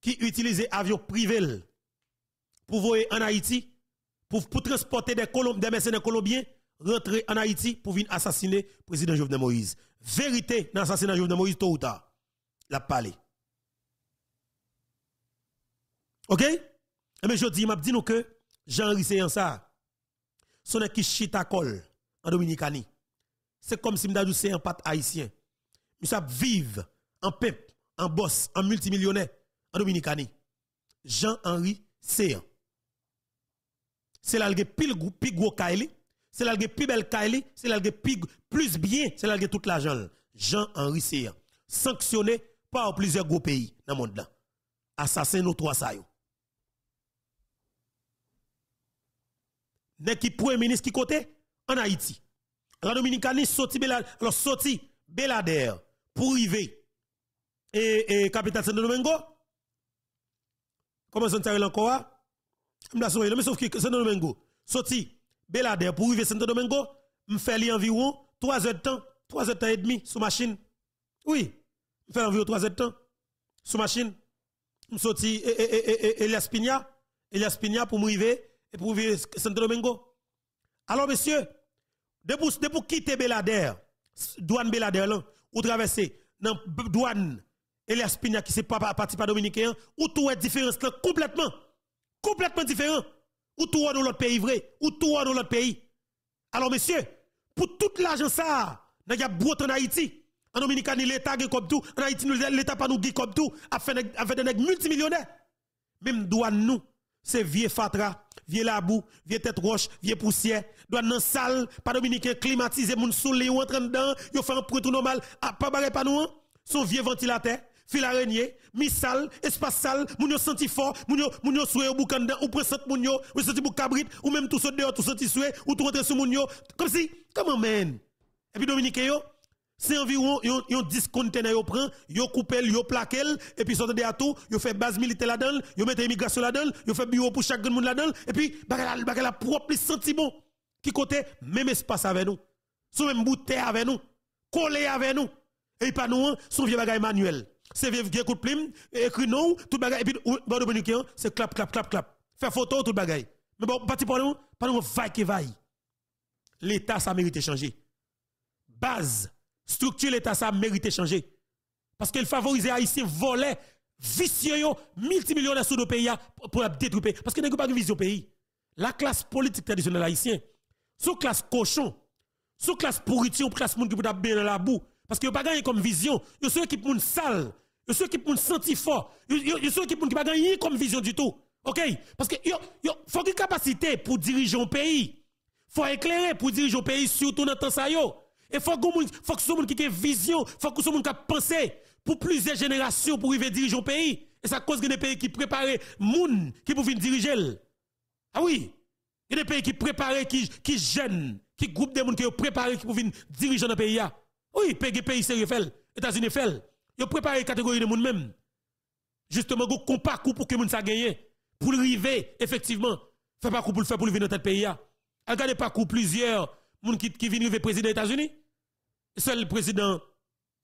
qui utilisait avion privé pour voyer en Haïti pour, transporter des, des mercenaires colombiens rentrer en Haïti pour venir assassiner le président Jovenel Moïse. Vérité dans l'assassinat de Jovenel Moïse, tôt ou tard. La parlé. OK? Mais eh je dis, m'a dit nous que Jean-Henri ça. Son qui chita col en Dominicanie. C'est comme si m'dadou c'est un pat haïtien. Monsieur vive en pep, en boss, en multimillionnaire en Dominicanie. Jean-Henri Séan c'est là pile plus gros Kaili, c'est là plus belle Kaili, c'est là plus bien, c'est là toute l'argent. Jean-Henri Seyan, sanctionné par plusieurs gros pays dans le monde là. Assassin nous trois ça n'est qui premier ministre qui côté en Haïti. La Dominicanie sorti alors sorti Belader pour arriver et, et capitale Santo Domingo? Comment ça t'arrive encore? M'da soué, mais sauf que Santo Domingo sorti Belader pour arriver Santo Domingo, m'fait environ 3 heures de temps, 3 heures de temps et demi sur machine. Oui, m'fait environ 3 heures de temps sur machine. M'sorti Elias Pigna, Elias Pigna pour m'arriver pour arriver Santo Domingo. Alors monsieur, depuis, pour quitter Belader, douane Belader ou traverser dans douane Elias Pigna qui c'est pas parti par dominicain, ou tout est différent complètement. Complètement différent. Ou tout est dans l'autre pays vrai, ou tout est dans l'autre pays. Alors monsieur, pour toute l'argent ça, il y a beaucoup en Haïti. En Dominicanie, l'État comme tout. En Haïti, l'État pas nous comme tout. A fait des multimillionnaires. Même douane nous, c'est vieux fatra, vieux labou, vieux tête roche, vieux poussière. Douane dans salle, pas dominicain climatisé, moun sous les ou train dedans, yo fait un tout normal. Ah, pas barré pas nous, hein? son vieux ventilateur fil araignée, mi sale, espace sale, moun yo senti fort, moun yo moun yo soué au boucan ou présente moun yo, ou senti bou cabrit, ou même tout saut dehors, tout senti soué, ou tout rentre sur moun comme si, comment men? Et puis Dominique yo, c'est environ yon 10 conteneurs yo prend, yo coupe, yo plaqué, et puis sortez à tout, fait base militaire là-dedans, yo mette immigration là-dedans, yo fait bureau pour chaque monde là-dedans, et puis bagay la, la propre senti bon, qui côté même espace avec nous, sous même bouteille avec nous, collé avec nous, et pas nous, son vieux bagay manuel c'est vieux coup de plume, écrit non, tout bagay, et puis, bon dominicain, c'est clap, clap, clap, clap. Faire photo, tout bagay. Mais bon, parti pour nous, pas nous, vaille qui vaille. L'État, ça mérite changer. Base, structure l'État, ça mérite changer. Parce qu'il favorise Haïtien voler, vicieux, multimillionnaires sous nos pays pour détruire. Parce n'y a pas de vision pays. La classe politique traditionnelle haïtienne, sous classe cochon, sous classe pourriture, classe monde qui peut bien dans la boue, parce que pas gagné comme vision. Vous sont équipe moun sale. Vous sont équipe moun senti fort. Vous sont équipe moun qui pas gagné comme vision du tout. OK? Parce que il faut une capacité pour diriger un pays. Faut éclairer pour diriger un pays surtout dans temps yo. Et faut que faut que monde qui ait vision, faut que monde qui pensé pour plusieurs générations pour arriver diriger un pays. Et ça cause que des pays qui préparent moun qui pour venir diriger. Ah oui. Il y a des pays qui préparent qui qui qui groupe des gens qui préparent qui pour venir diriger un pays oui, pays pays sérieux fait, États-Unis fait. Ils préparé catégorie de monde même. Justement, go un parcours pour que monde ça gagne pour arriver effectivement faire parcours pour le faire pour venir dans notre pays Regardez parcours plusieurs monde qui qui viennent président des États-Unis. Seul président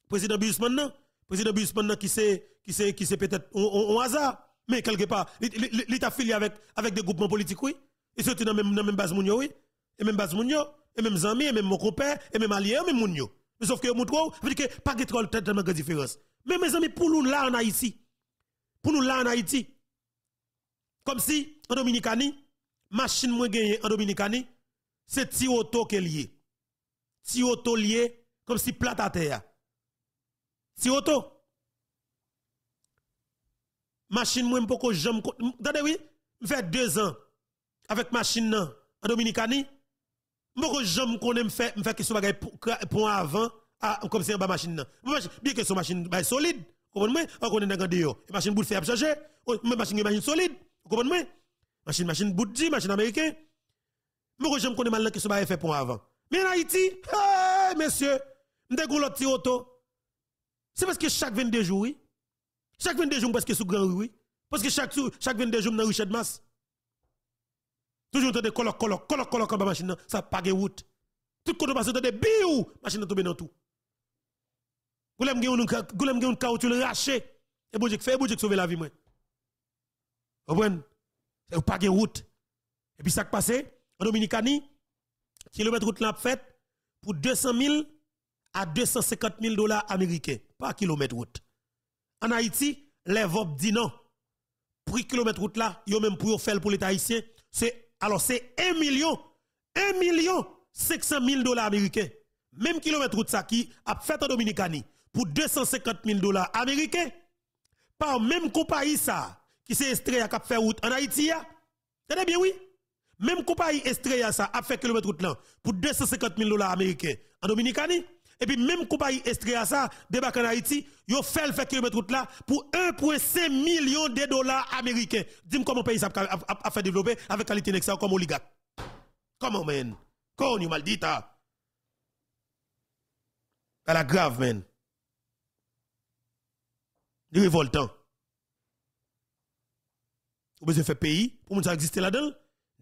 président Bill maintenant, président maintenant qui c'est qui c'est qui c'est peut-être au hasard, mais quelque part, il est affilié avec avec des groupements politiques oui? Et c'est dans même dans même base moun oui? Et même base moun et même amis, et même mon compère, et même allié, même moun mais sauf que vous montrez, vous dites que pas de différence. Mais mes amis, pour nous là en Haïti, pour nous là en Haïti, comme si en Dominicanie, machine moins gagnée en Dominicanie, c'est ti auto qui est lié. Ti auto lié, comme si plat à terre. Ti auto. Machine moins beaucoup j'aime. Attendez oui, fait deux ans avec machine en Dominicanie. Moi, j'aime qu'on aime faire, faire que ce bagage pour avant, comme c'est une machine. Bien que ce machine solide, vous comprenez? On machine bout de faire changer, machine machine solide, vous comprenez? Machine, machine bout machine américaine. Moi, j'aime qu'on ait mal que ce bagage fait pour avant. Mais en Haïti, hey, messieurs, avons l'autre petit auto. C'est parce que chaque 22 jours, oui. Chaque 22 jours, parce que sous grand oui. Parce que chaque, chaque 22 jours, avons richesse de masse. Toujours de coloc, coloc, coloc, coloc en machine, ça pas de route. Tout côté passe de biou, machine tombe dans tout. Goulem gen un goulem gen un caoutchouc le raché. Et bon fait bon sauver la vie moi. Vous comprenez? Pas route. Et puis ça qui en Dominicanie, kilomètre route là fait pour 200 000 à 250 000 dollars américains par kilomètre route. En Haïti, les VOP dit non. Pour kilomètre route là, yo même pour faire pour l'État haïtien, c'est alors c'est 1 million, 1 million 500 000 dollars américains. Même kilomètre route ça qui a fait en Dominicanie pour 250 000 dollars américains. Par même compagnie ça, qui s'est qui a fait route en Haïti. Tenez bien oui. Même compagnie Estrella ça a fait kilomètre route là pour 250 000 dollars américains en Dominicanie. Et puis même compagnie Estrella ça débarque en Haïti, yo fait fait kilomètre route là pour 1.5 million de dollars américains. Dis-moi comment pays a, fait développer avec qualité d'excellence comme oligarque. Comment, man? Connu, maldita. Elle a grave, man. Révoltant. Vous besoin faire pays pour nous exister là-dedans?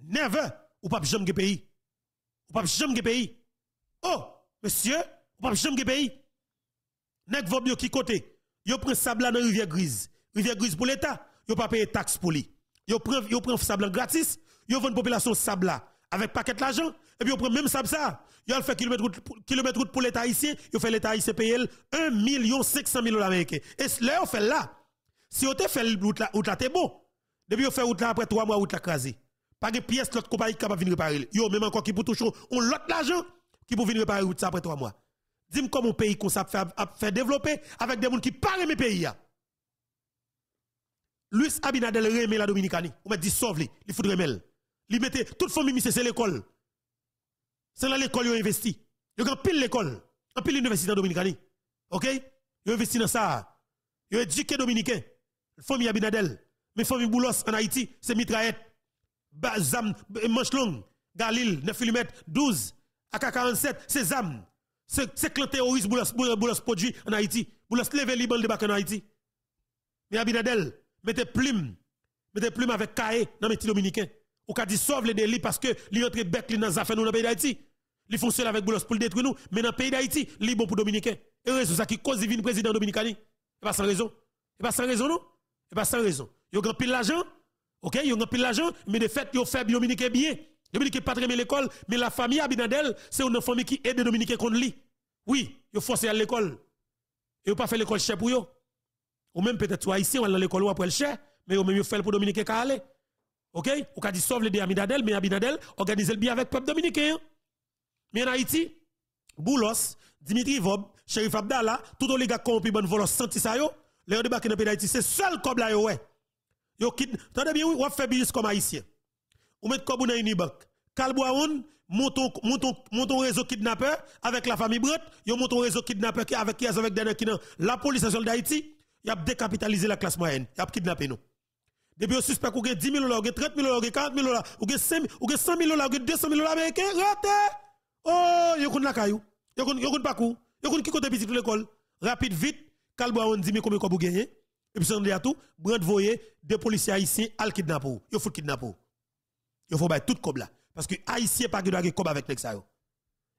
Never. Ou pas jamais pays? Ou pas jamais pays? Oh, monsieur, ou pas jamais pays? Nèg yo qui côté? Yo prend sable dans rivière grise. Rivière grise pour l'état, yo pas payer taxe pour lui. Yo prend yo prend sable gratis, yo vend population sable avec paquet l'argent et puis yo prend même sable ça. Yo fait kilomètre route kilomètre route pour l'état ici, yo fait l'état ici payer 1 million 500 000 dollars américains. Et là on fait là. Si on te fait route là, route t'es bon. Depuis on fait route là après 3 mois route là. Pas de pièce l'autre compagnie capable venir réparer. Yo même encore qui pour toujours on l'autre l'argent qui pour venir réparer ça après 3 mois. Dis-moi comment un pays qu'on ça fait, développer avec des gens qui parlent mes pays. Luis Abinadel remet la Dominicanie. On m'a dit sauve il faut remettre. Il mettait toute famille c'est l'école. C'est là l'école qui investi. Il a pile l'école, en pile l'université en Dominicanie. OK? Il investi dans ça. Il a éduqué dominicain. Famille Abinadel. Mais famille Boulos en Haïti, c'est mitraillette. Zam, manche longue, Galil, 9 mm, 12, AK-47, c'est Zam. C'est que le terroriste boulos produit en Haïti. Boulos lever liban de bac en Haïti. Mais Abinadel, mettez plume. Mettez plume avec cahier dans les dominicains. Ou ka dissolve les délits parce que li entre bec li dans affaires nous dans le pays d'Haïti. Li fonctionne avec boulos pour le détruire nous, mais dans le pays d'Haïti, li bon pour dominicains. Et raison ça qui cause divine président dominicain. Et pas sans raison. Et pas sans raison non? Et pas sans raison. Yo grand pile l'argent. OK, yo grand pile l'argent, mais de fait yo fait dominicain bien. Dominique pas très l'école, mais la famille Abinadel, c'est une famille qui aide Dominique contre lui. Oui, il forcé à l'école. Et pas fait l'école cher pour eux. Ou même peut-être soit ici, on à l'école après le cher, mais au même yo fait pour Dominique aller. OK? Ou ka dit sauve les Abinadel, mais Abinadel organise le bien avec le peuple dominicain. Mais en Haïti, Boulos, Dimitri Vob, Sheriff Abdallah, tout les gars corrompus bon volos senti ça yo, les débarquer dans le pays d'Haïti, c'est seul comme là. Yo kid, tendez bien fait business comme haïtien ou mettre comme dans une banque. Kalboaoun, monton monton monton réseau kidnappeur avec la famille Brett, yo monton réseau kidnappeur avec qui avec qui la police nationale d'Haïti, y a décapitalisé la classe moyenne, y a kidnappé nous. Depuis au suspect ou 10 000 dollars, 30 000 dollars, 40 000 dollars, ou 5 ou 100 000 dollars, 200 000 dollars américains, raté. Oh, yo kon la kayou. Yo kon yo kon pas kou. Yo kon qui côté l'école. Rapide vite, Kalboaoun dit mais combien vous gagner et puis on dit à tout, Brent voyer des policiers haïtiens al kidnapper. Yo faut kidnapper il faut bailler tout comme là. Parce que haïtien pas de comme avec les ça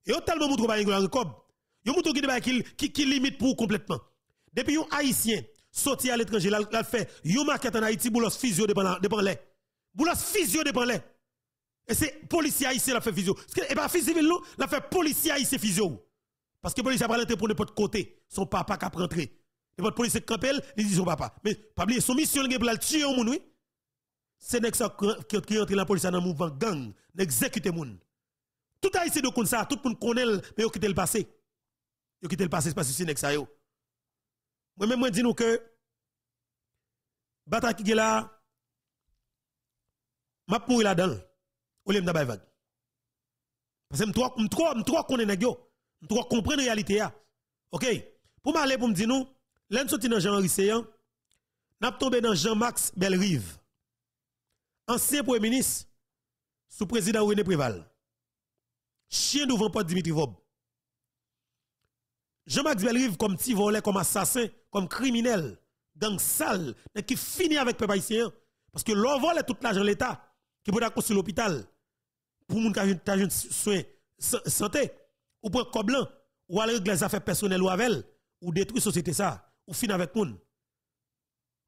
et tellement montre pas de comme yo montre qui qui qui limite pour complètement. Depuis un haïtien sorti à l'étranger là fait. Yo market en Haïti boulos physio dépend dépend les. Boulos physio dépend les. Et c'est policier haïtien la fait physio. Et pas physio non la fait policier haïtien physio. Parce que policier pas pour n'importe côté. Son papa qui rentrer n'importe policier campel il dit son papa mais pas oublier son mission pour monde oui c'est nek ça qui entre la police dans mouvement gang, d'exécuter moun. Tout haïtien de kon ça, tout le monde connaît mais quitté le passé. Yo quitté le passé parce que c'est ça yo. Moi même moi dis nous que bataille qui est là m'a mourir là-dedans. L'aime d'abord vague. Parce que m'tro m'tro connaît nèg yo. M'tro comprendre la réalité. OK? Pour m'aller pour me dire nous, l'en sorti dans Jean-Henri Seyan, n'a tombé dans Jean-Max Belrive ancien premier ministre, sous président René Préval. Chien devant pas Dimitri Vob. Jean-Marc Belrive comme petit comme assassin, comme criminel, gang sale, qui finit avec peuple haïtien. Parce que l'on vole tout l'argent de l'État, qui peut construire l'hôpital, pour moun qui a soin santé, ou pour un blanc, ou aller régler les affaires personnelles ou avec ou détruire la société ça, ou finir avec moun.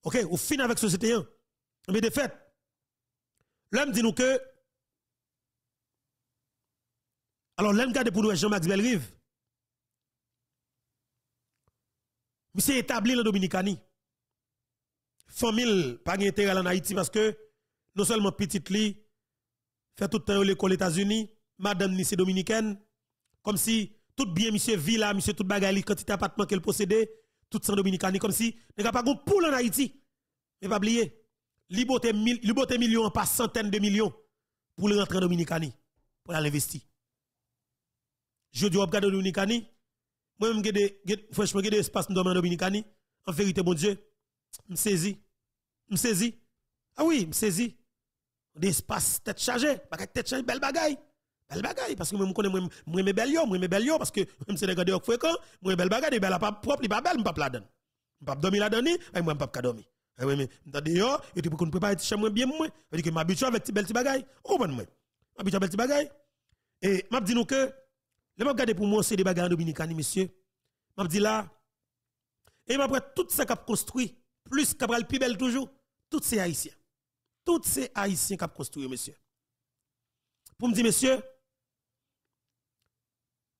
OK, ou finir avec société. Mais de fait, L'homme dit nous que. Alors, l'homme garde pour nous Jean-Max Belrive. Monsieur établi en Dominicanie. Famille, pas intérêt en Haïti parce que non seulement petite li, fait tout le temps l'école États-Unis, madame ni dominicaine, comme si tout bien monsieur villa, monsieur tout bagaille, quantité appartement qu'elle possédait, tout sans Dominicanie, comme si a pas de poule en Haïti. Mais pas oublier li bote, millions, pas centaines de millions pour le rentrer en Dominicanie, pour l'investir. Je dis, regarde Dominicanie, moi-même, franchement, j'ai des espaces en Dominicanie, en vérité, mon Dieu, me saisis, me saisis. Ah oui, me saisis. Des espaces tête chargée, tête chargée, belle bagaille. Belle bagaille parce que moi je connais moi moi belle yo, moi belle yo parce que même c'est des gars de fréquent, moi belle bagaille, belle pas propre, pas belle, pas la donne. Pas dormir la donne, et moi pas dormir. Eh oui, mais m'tande yo, et tu pour qu'on prépare chambre bien moi, veut dire que m'habitue avec belle petit bagaille. Comprendre moi. M'habitue avec petit bagaille. Et m'a dit nous que les m'a regarder pour moi c'est des bagages dominicains monsieur. M'a dit là et après tout ça qu'a construit plus qu'a le plus belle toujours, tout c'est haïtien. Tout c'est haïtien qu'a construit monsieur. Pour me dire monsieur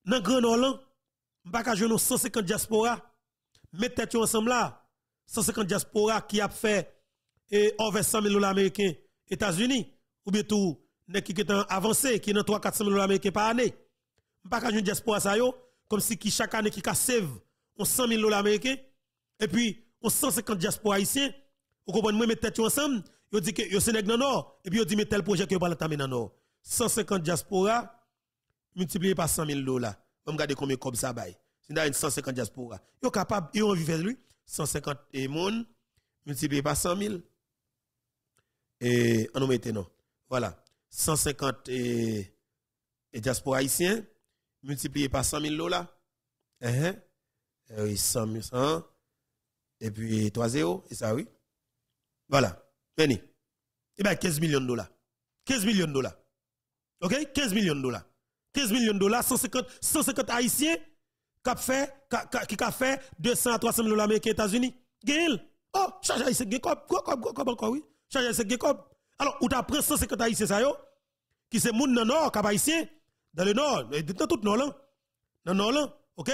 dans Grand Nord pas jouer 150 diaspora, mettez tête ensemble là, 150 diaspora qui a fait et over 100 000 dollars américains États-Unis ou bien tout qui est avancé qui est 3 400 000 dollars américains par année. Pas jouer diaspora ça comme si qui chaque année qui a save 100 000 dollars américains et puis on 150 diaspora haïtiens vous comprenez moi mettre tête ensemble yo dit que yo sénèg dans nord et puis yo dit mais tel projet que yo l'entamer dans nord 150 diaspora multiplié par 100 000 dollars on regarder combien comme ça bail c'est une 150 diaspora yo capable yo envie faire lui 150 et moun multiplié par 100 000 et on nous mette non voilà 150 et, diaspora haïtien multiplié par 100 000 dollars uh -huh. oui 100 100 et puis 3 0, et ça oui. Voilà. Venez. Eh bien, 15 millions de dollars. 15 millions de dollars. OK? 15 millions de dollars. 15 millions de dollars, 150, 150 haïtiens qui fait, qui fait 200 à 300 000 dollars américains aux États-Unis. Gail. Oh, charge haïtien, Gekop, encore, oui? Charge haïtien. Alors, où tu pris 150 haïtiens, ça yo, qui c'est moun dans le nord, cap haïtien, dans le nord, dans tout le nord là. Dans le nord là, OK?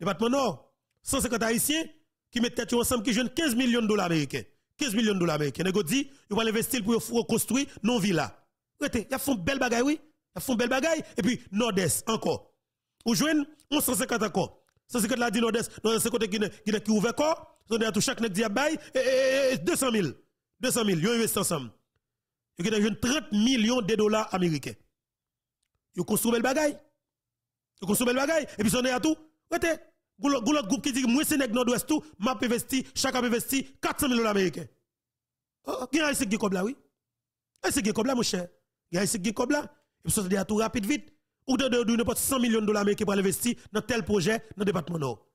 Département nord, 150 haïtiens, qui mettent tête ensemble, qui jouent 15 millions de dollars américains. 15 millions de dollars américains. Ils vont investir pour reconstruire nos villas. Regardez, ils font belle bagaille, oui? Ils font belle bagaille. Et puis, Nord-Est, encore. Ou jouent 150 encore. 150 là dit Nord-Est, côté qui est ouvert. On a tout chaque nèg dit et 200 000. 200 000, ils investissent ensemble. Ils ont 30 millions de dollars américains. Ils construisent belle bagaille. Ils construisent belle bagaille. Et puis, on est à tout. Regardez, Goulot groupe qui dit moi c'est nord-ouest tout, m'a investi, chaque a investi 400 000 dollars américains. Oh, il y a ici qui là oui? Ici qui là mon cher. Y a ici qui là. Et puis ça dit tout rapide vite. Ou de de n'importe 100 millions de dollars américains pour investir dans tel projet dans le département nord.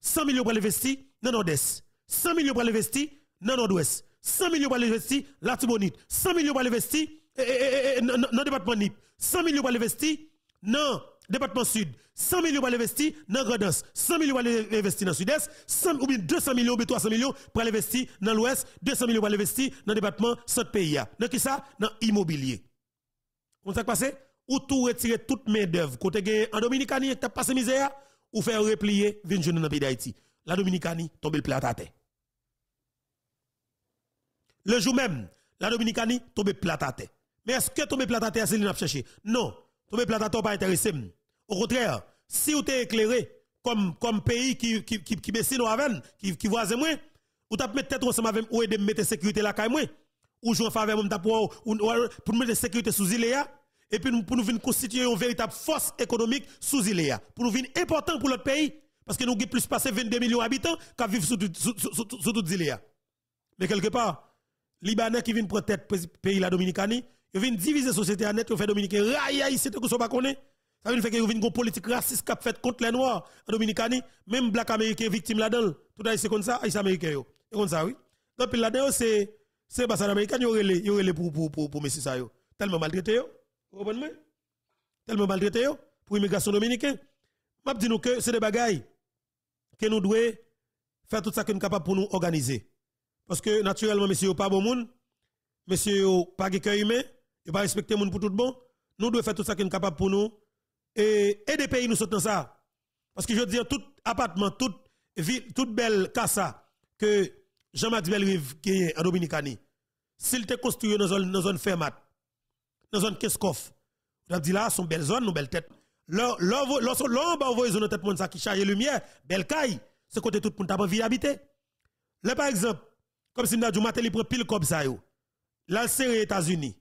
100 millions pour investir dans nord-est. 100 millions pour investir dans nord-ouest. 100 millions pour investir la Tibonite. 100 millions pour investir dans le département NIP. 100 millions pour investir dans département sud, 100 millions pour investir dans Grandance, 100 millions pour investir dans le sud-est, ou bien 200 millions ou 300 millions pour investir dans l'ouest, 200 millions pour investir dans le département centre pays. Dans qui ça? Dans l'immobilier. Comment ça passe Ou tout retirer toute main d'œuvre côté en Dominicanie, tu passé misère ou faire replier venir dans le pays d'Haïti. La Dominicanie tombe le plat à terre. Le jour même, la Dominicanie tombe plat à terre. Mais est-ce que tombe plat à terre c'est n'a cherché? Non. Tombe plat à terre pas intéressé. Au contraire, si vous êtes éclairé comme, comme pays qui, qui, qui, qui aven, qui, qui voisin moins, ou t'as mettre tête ensemble avec ou mettre sécurité là quand moins, ou jouer faveur pour pour mettre sécurité sous île et puis pour nous constituer une véritable force économique sous île pour nous venir important pour notre pays parce que nous avons plus passé 22 millions d'habitants qui vivent sous toute île Mais quelque part, Libanais qui viennent prendre tête pays la Dominicanie, ils viennent diviser la société à net, ils font Dominicain, raïa, c'est que ce pas connaît. Ça veut dire que vous une politique raciste qui a fait contre les Noirs en Dominicanie, même black américain victime là-dedans. Tout c'est comme ça, les américain. C'est comme ça, oui. Donc, là-dedans, c'est c'est l'ambassade américaine, il y aurait les pour pour pour pour monsieur ça. Tellement maltraité. Vous Tellement maltraité pour l'immigration dominicaine. Dit nous que c'est des bagailles que nous devons faire tout ça que nous capable pour nous organiser. Parce que naturellement monsieur pas bon monde, monsieur pas cœur humain, il pas respecter monde pour tout bon. Nous devons faire tout ça que nous capable pour nous et, et des pays nous sont dans ça. Parce que je veux dire, tout appartement, toute, ville, toute belle casa que Jean-Marc Belrive gagne en Dominicanie, s'il te construit dans une zone fermate, dans une Keskov, vous dit là, son belle zone, nos belles têtes. Lorsqu'on va envoyer une tête monde qui charge lumière, belle caille, c'est côté tout monde pas envie d'habiter. Là, par exemple, comme si nous avons dit, prend pile comme ça, là, c'est les États-Unis.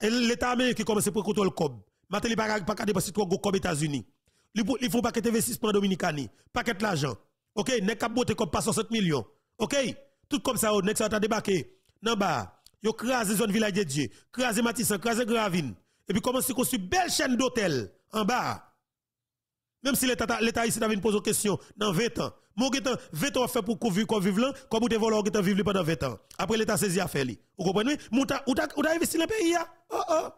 Et l'État américain commence à prendre le cob. Maintenant, il n'y a pas de dépasser trop comme États-Unis. Ils font paquet d'investissement dominicani, paquet l'argent. OK, n'est pas boté comme pas 60 millions. OK, tout comme ça, n'est ça débarqué. Non bas, yo crase zone village de Dieu, crase Matissan, crase Gravine. et puis commencer à construire une belle chaîne d'hôtels en bas. Même si l'État ici avait posé une question dans 20 ans. Mon 20 ans fait pour vive, qu'on vive là, comme vous devez vivre pendant 20 ans. Après l'État saisi à faire. Vous comprenez? Vous avez investi dans le pays. Oh oh.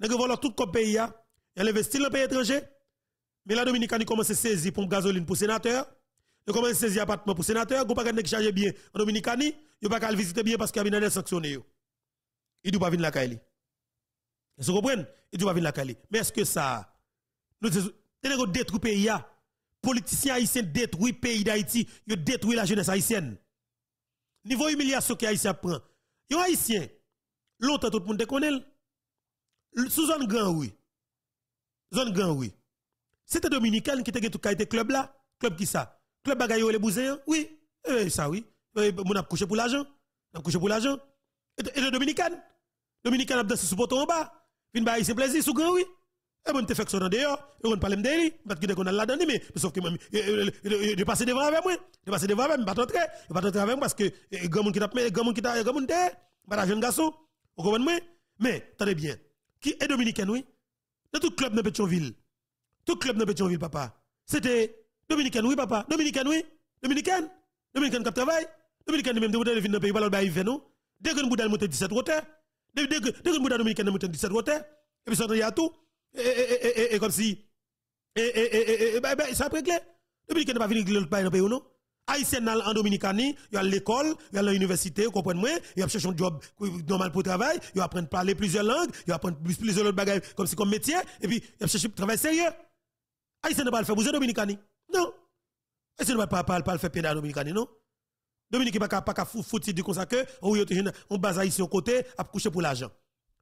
Volé tout le pays. Vous avez investi dans le pays étranger. Mais la Dominicaine commence à saisir pour gasoline pour sénateur. Vous commence à saisir appartement pour sénateur. Vous ne pas charger bien en Dominicaine. Vous ne pas visiter bien parce qu'il y a des sanctionné. Il ne pas venir la Kaili. Vous comprenez? Il ne pas venir la Kaili. Mais est-ce que ça. Nous avons détruit le pays. Politiciens haïtiens détruisent le pays d'Haïti. Ils détruisent la jeunesse haïtienne. Niveau humiliation que Haïtien prend. Yon haïtien, longtemps tout le monde connaît. Sous zone grand oui. Zone grand oui. C'était Dominicain qui était tout le club là. Club qui ça? Club bagaille les bousins? Oui. Eh, ça oui. Eh, mon a couché pour l'argent. On a couché pour l'argent. Et, le Dominicain? Dominicain a dansé sous poteau en bas. Vin ba c'est plaisir sous grand oui. Et bon te fait ça dehors, et on parle de lui, parce que qu'on a là-dedans mais sauf que de passer devant avec moi, de passer devant avec moi, pas entrer, pas entrer avec moi parce que grand monde qui t'a grand monde qui t'a grand jeune garçon. Vous comprenez Mais attendez bien. Qui est dominicain oui? Dans tout club de Pétionville. Tout club de Pétionville papa. C'était dominicain oui papa. Dominicain oui. Dominicain. Dominicain qui travaille. Dominicain même de venir dans le pays pas le fait nous. Dès que nous monter 17 hauteur. Dès que dès que boudal dominicain monter 17 hauteur. Et puis ça y a tout et, comme si, et, et, et, ben, ça peut clair. Depuis qu'il n'a pas venu dans le pays, non? Haïtien en Dominicanie, il y a l'école, il y a l'université, vous comprenez? Moi, il y a cherché un job normal pour travail, il apprend à parler plusieurs langues, il apprend plusieurs autres bagages comme si comme métier, et puis il a cherché un travail sérieux. Haïtien ne pas le faire bouger Dominicanie. Non. Haïtien ne pas pas le faire pédale Dominicanie, non? Dominique pas pas foutre du comme ça que, on base haïtien côté, à coucher pour l'argent.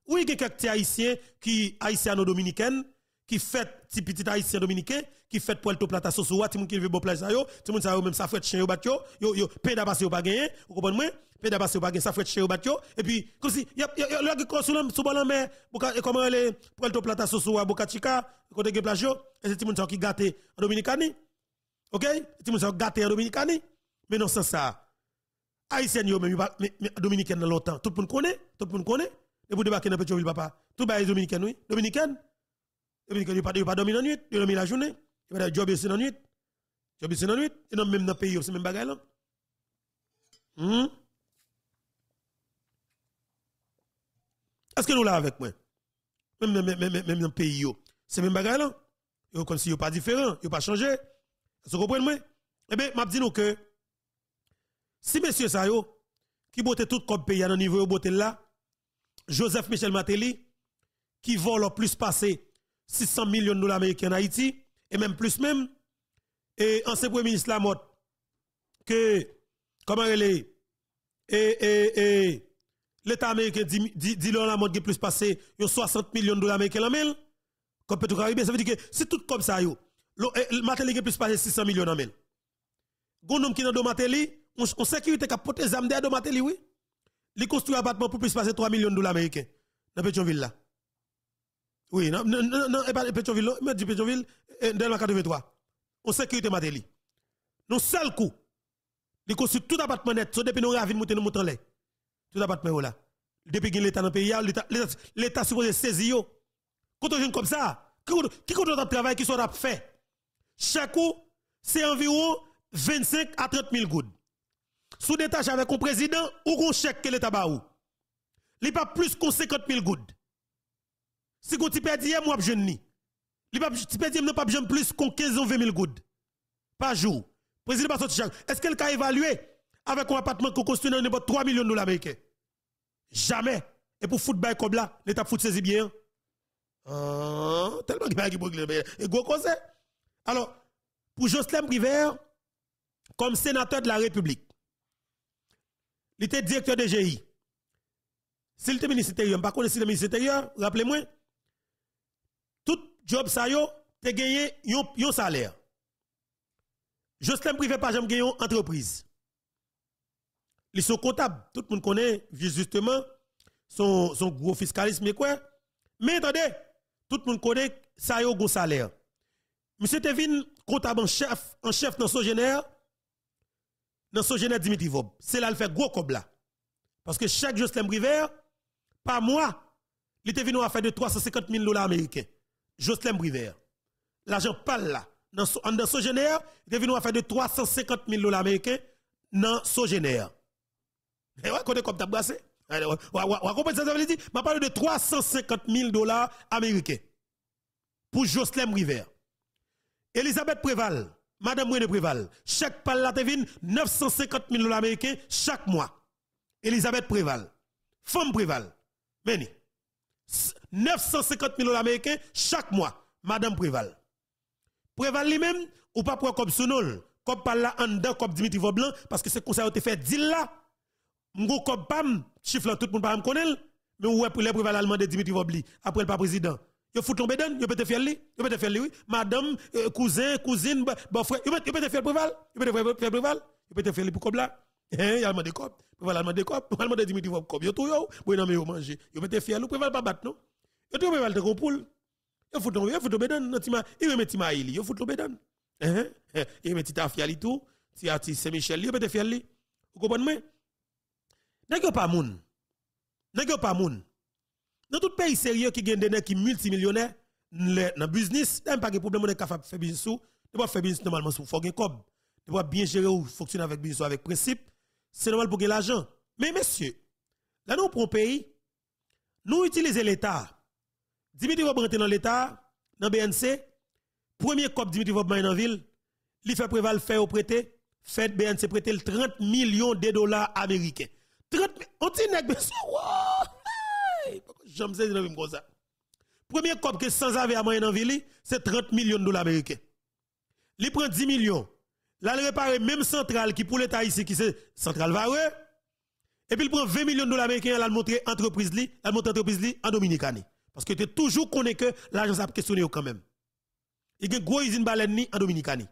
Oui, il y a quelques haïtiens qui haïtiano-dominicains qui fait petit petit haïtien dominicain qui fait Puerto Plata Sosoa, ti moun qui veut bon place yo, moun sa yo même ça fait chien yo bat yo, yo yo peda passe yo pas vous comprenez? Moi? Peda passe yo pas ça fait chien yo bat yo et puis comme si y a a qui sur sur bon mer, comment aller Puerto Plata Sosoa, Boca Chica, côté plage et c'est moun sa qui gâté en Dominicani. OK? Ti moun sa gâté Dominicani. Mais non sans ça. Haïtien yo même dominicain dans longtemps, tout le monde connaît, tout le monde connaît. Et vous débarquez dans Pétionville, papa. Tout le dominicain, oui. Dominicain. Dominicain, il ne pas dormir la nuit, il dormir la journée. Il va job c'est la nuit. Job c'est la nuit. Et même dans pays, c'est même bagaille là. Hmm? Est-ce que nous là avec moi? Même, même, même, même dans le pays, c'est même bagaille là. Comme si pas différent, yo pas changé. Vous comprenez? Eh bien, m'a dit nous que si monsieur ça qui botte tout comme pays à niveau botte là, Joseph Michel Matéli, qui vole le plus passé 600 millions de dollars américains en Haïti, et même plus même, et ancien premier ministre Lamotte, que, comment elle est, et, et, l'État américain dit, dit, dit Lamotte qui plus passé 60 millions de dollars américains en comme Petro Caribé, ça veut dire que c'est tout comme ça, yo. Matéli qui plus passé 600 millions en mail. Gon qui dans Matéli, on, sécurité qui a porté des armes de Matéli, oui. Il construit un bâtiment pour plus passer 3 millions de dollars américains dans Pétionville là. Oui, non, non, non, et pas Pétionville, mais du Pétionville, dans la 83. On sécurité Matéli. Non, seul coup, il construit tout bâtiment net, depuis nous ravine monter nous monter là. Tout bâtiment là. Depuis que l'État dans le pays, l'État supposé saisir. Quand on comme ça, qui compte le travail qui sera fait? Chaque coup, c'est environ 25 à 30 000 gouttes sous détaché avec un président ou un chèque que l'État ba ou. Il pas plus que 50 000 gouttes. Si vous dit, moi, je ne Il pas plus que 15 ou 20 000 gouttes par jour. Président Est-ce qu'elle a évalué avec un appartement qu'on construit dans 3 millions de dollars américains? Jamais. Et pour football comme là, l'État fout saisi bien. Ah, tellement qu'il y a et gros conseil. Alors, pour Jocelyn Briver, comme sénateur de la République, il était directeur de GI. S'il était ministre intérieur, pas connaître si le ministre intérieur, rappelez-moi, tout job ça yo, te gagné un salaire. Jocelyn privé pas jamais gagné une entreprise. Ils sont comptables, tout le monde connaît justement son, gros fiscalisme mais quoi. Mais attendez, tout le monde connaît ça yo un salaire. Monsieur Tevin, comptable en chef, en chef dans son général, dans son général Dimitrivov. C'est là le fait gros comme là. Parce que chaque Jocelyn Briver, pas moi, il était venu à faire de 350 000 dollars américains. Jocelyn Briver. L'argent parle là. Dans, dans Sogénère, il était venu à faire de 350 000 dollars américains dans Sogénère. Et ouais, côté comme t'as brassé. Vous comprenez ça, ça veut dire? Je parle de 350 000 dollars américains pour Jocelyn River. Elisabeth Préval, Madame René Préval, chaque pal la 950 000 dollars américains chaque mois. Elisabeth Préval, femme Préval, Meni. 950 000 dollars américains chaque mois, Madame Préval. Préval lui-même, ou pas pour comme sonol, comme par là en dedans, comme Dimitri Voblan, parce que c'est comme ça que fait deal là. M'go comme pam, chiffre tout le monde pas me connaît, mais ouais pour les Préval allemand de Dimitri Vobli, après le pas président? Yo fout tomber dedans, yo peut te faire li, yo peut te faire li oui. Madame, euh, cousin, cousine, bon frère, yo peut te faire préval, yo peut te faire préval, yo peut te faire li pour comme là. Hein, y a demandé cop, préval demandé cop, préval demandé Dimitri cop, yo tout yo, bon non mais yo manger. Yo peut te faire li, préval pas battre non. Yo tout préval te ko poule. Yo fout tomber, yo fout tomber dedans, tima, il remet tima ili, yo fout tomber dedans. Hein, il remet tita fiali tout, ti ati Saint-Michel, yo peut te faire li. Vous comprenez? N'est pas moun? N'est pas moun? Dans tout pays sérieux qui gagne des nègres qui multimillionnaires, dans le business, il n'y a pas de problème, de faire business sous. De pas faire business normalement sous, faut gagner comme. De pas bien gérer ou fonctionner avec business avec principe. C'est normal pour gagner l'argent. Mais messieurs, là nous un pays, nous utilisons l'État. Dimitri va rentrer dans l'État, dans BNC, premier cop Dimitri va dans la ville, il fait préval faire au prêter, fait BNC prêter 30 millions de dollars américains. 30 on dit nèg j'aime ça comme ça. Premier cop que sans avoir à moyen dans ville, c'est 30 millions de dollars américains. Il prend 10 millions. Là, il répare même centrale qui pour l'État ici, qui c'est centrale Vare. Et puis il prend 20 millions de dollars américains, là, il montre entreprise, li, il montre entreprise en Dominicanie. Parce que tu toujours connais que l'argent a questionné quand même. Il y a une grosse usine baleine en Dominicanie.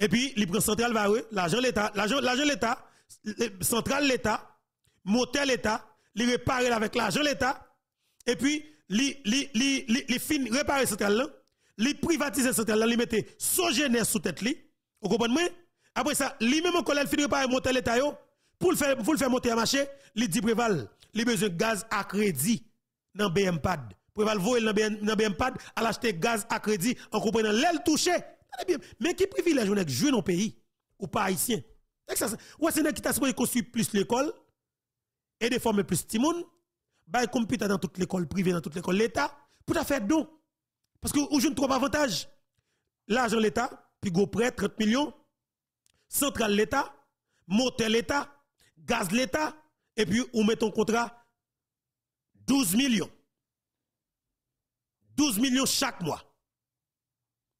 Et puis, il prend centrale Vare, l'argent l'État, l'argent l'État, centrale l'État, motel l'État, li réparer avec l'argent l'État, et puis li, li, li, li, li fin réparer centrale là, li privatiser centrale là, li mette sogénère sous tête li. Vous comprenez? Après ça, li même encore fin réparer monter l'État pour le faire pour le faire monter à marché, li dit préval, li besoin gaz à crédit dans BMPAD. Préval voyer dans BMPAD à l'acheter gaz à crédit en comprenant l'aile touché. Mais qui privilège on est jouer dans pays? Ou pas haïtien? Ouais, c'est qui t'a construire plus l'école? Et de former plus de monde, bah computer dans toute l'école privée, dans toute l'école l'État, pour faire don. Parce que vous avez trois avantages. L'argent l'État, puis go prêt 30 millions, centrale l'État, motel l'État, gaz l'État, et puis vous mettez un contrat 12 millions. 12 millions chaque mois.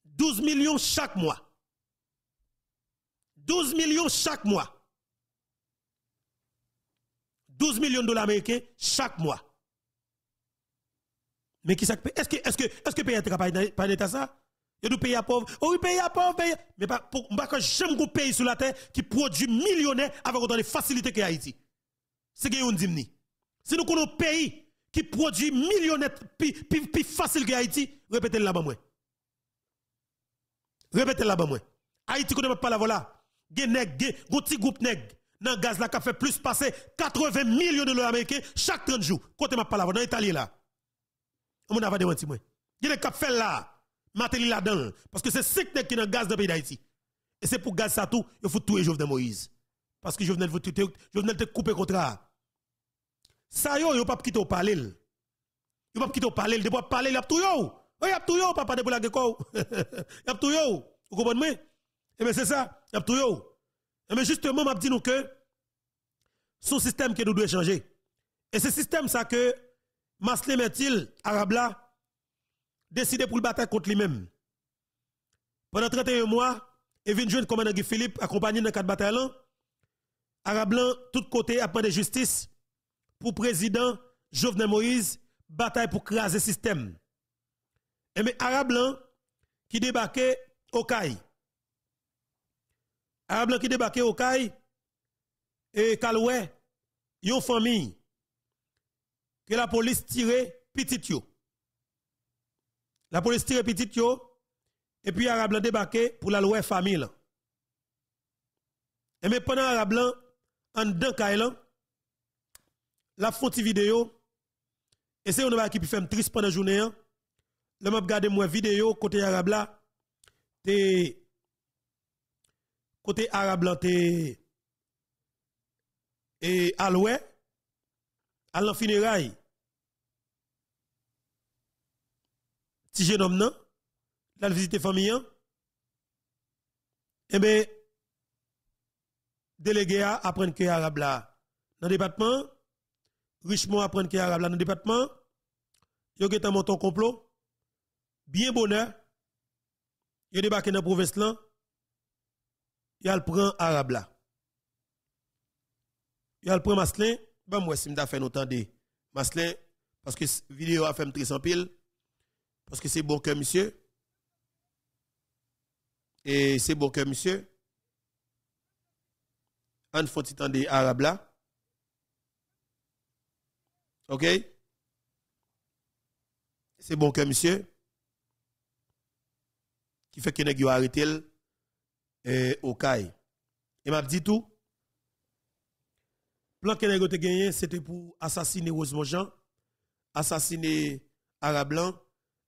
12 millions chaque mois. 12 millions chaque mois. 12 millions de dollars américains chaque mois. Mais qui Est-ce que est-ce que est-ce que pays est pas d'état ça? Il y a pays à pauvre. Oh oui, pays à pauvre. Mais pas pour pas que j'aime pays sur la terre qui produit millionnaires avec autant de facilités que Haïti. C'est que on dit Si nous connaissons un pays qui produit millionnaires plus facile que Haïti, répétez là-bas moi. Répétez là-bas moi. Haïti connaît pas la voilà. Gen nèg, petit groupe nèg dans le gaz là qui fait plus passer 80 millions de dollars américains chaque 30 jours. Côté ma parole dans l'Italie là. On a. Il y a des fait là, matéli là-dedans parce que c'est sec qui dans le gaz dans le pays d'Haïti. Et c'est pour gaz ça tout, il faut tuer Jovenel Moïse. Parce que Jovenel vous Jovenel te couper contrat. Ça yo, yo pas quitter au parler. Yo pas quitter au parler, de parler, il a tout yo. Oui, il a tout yo, papa de pour la. Il a tout yo. Vous comprenez? Eh bien c'est ça, il a tout yo. Mais justement, m'a dit nous que son système que nous devons changer. Et ce système ça que Maslé Metil, arabe là, décidé pour le battre contre lui-même. Pendant 31 mois, et vient jouer commandant Guy Philippe accompagné dans quatre bataillons. Arabe blanc, tout côté, après de justice pour président Jovenel Moïse, bataille pour craser système. Et mais Arabe blanc qui débarquait au CAI. Arabe qui débarquait au CAI et Kaloué, une famille que la police tire petit yo. La police tire petit yo et puis Arabe blanc débarqué pour la loi famille. Et mais pendant Arabe blanc en dedans la fonte vidéo, et c'est une qui faire triste pendant la journée. Le m'a regardé moi vidéo côté arabe là, côté arabe là, et à l'ouest, à l'enfunérail, petit jeune homme, non, la visite famille, hein? eh bien, délégué à apprendre que arabe là, dans le département, Richemont apprendre que arabe là. Dans le département, yo un monton complot, bien bonheur, yo débarqué dans la province là, yal pren arabe là yal pren maslin. Ben moi si m'ta fait nous tendre maslin parce que vidéo a fait très en pile parce que c'est bon que monsieur et c'est bon que monsieur on faut de arabe là OK? C'est bon que monsieur qui fait que nèg yo arrêté eh, au CAI. Et m'a dit tout. Plan que a gagné, c'était pour assassiner Rosemont Jean, assassiner Arabe Blanc,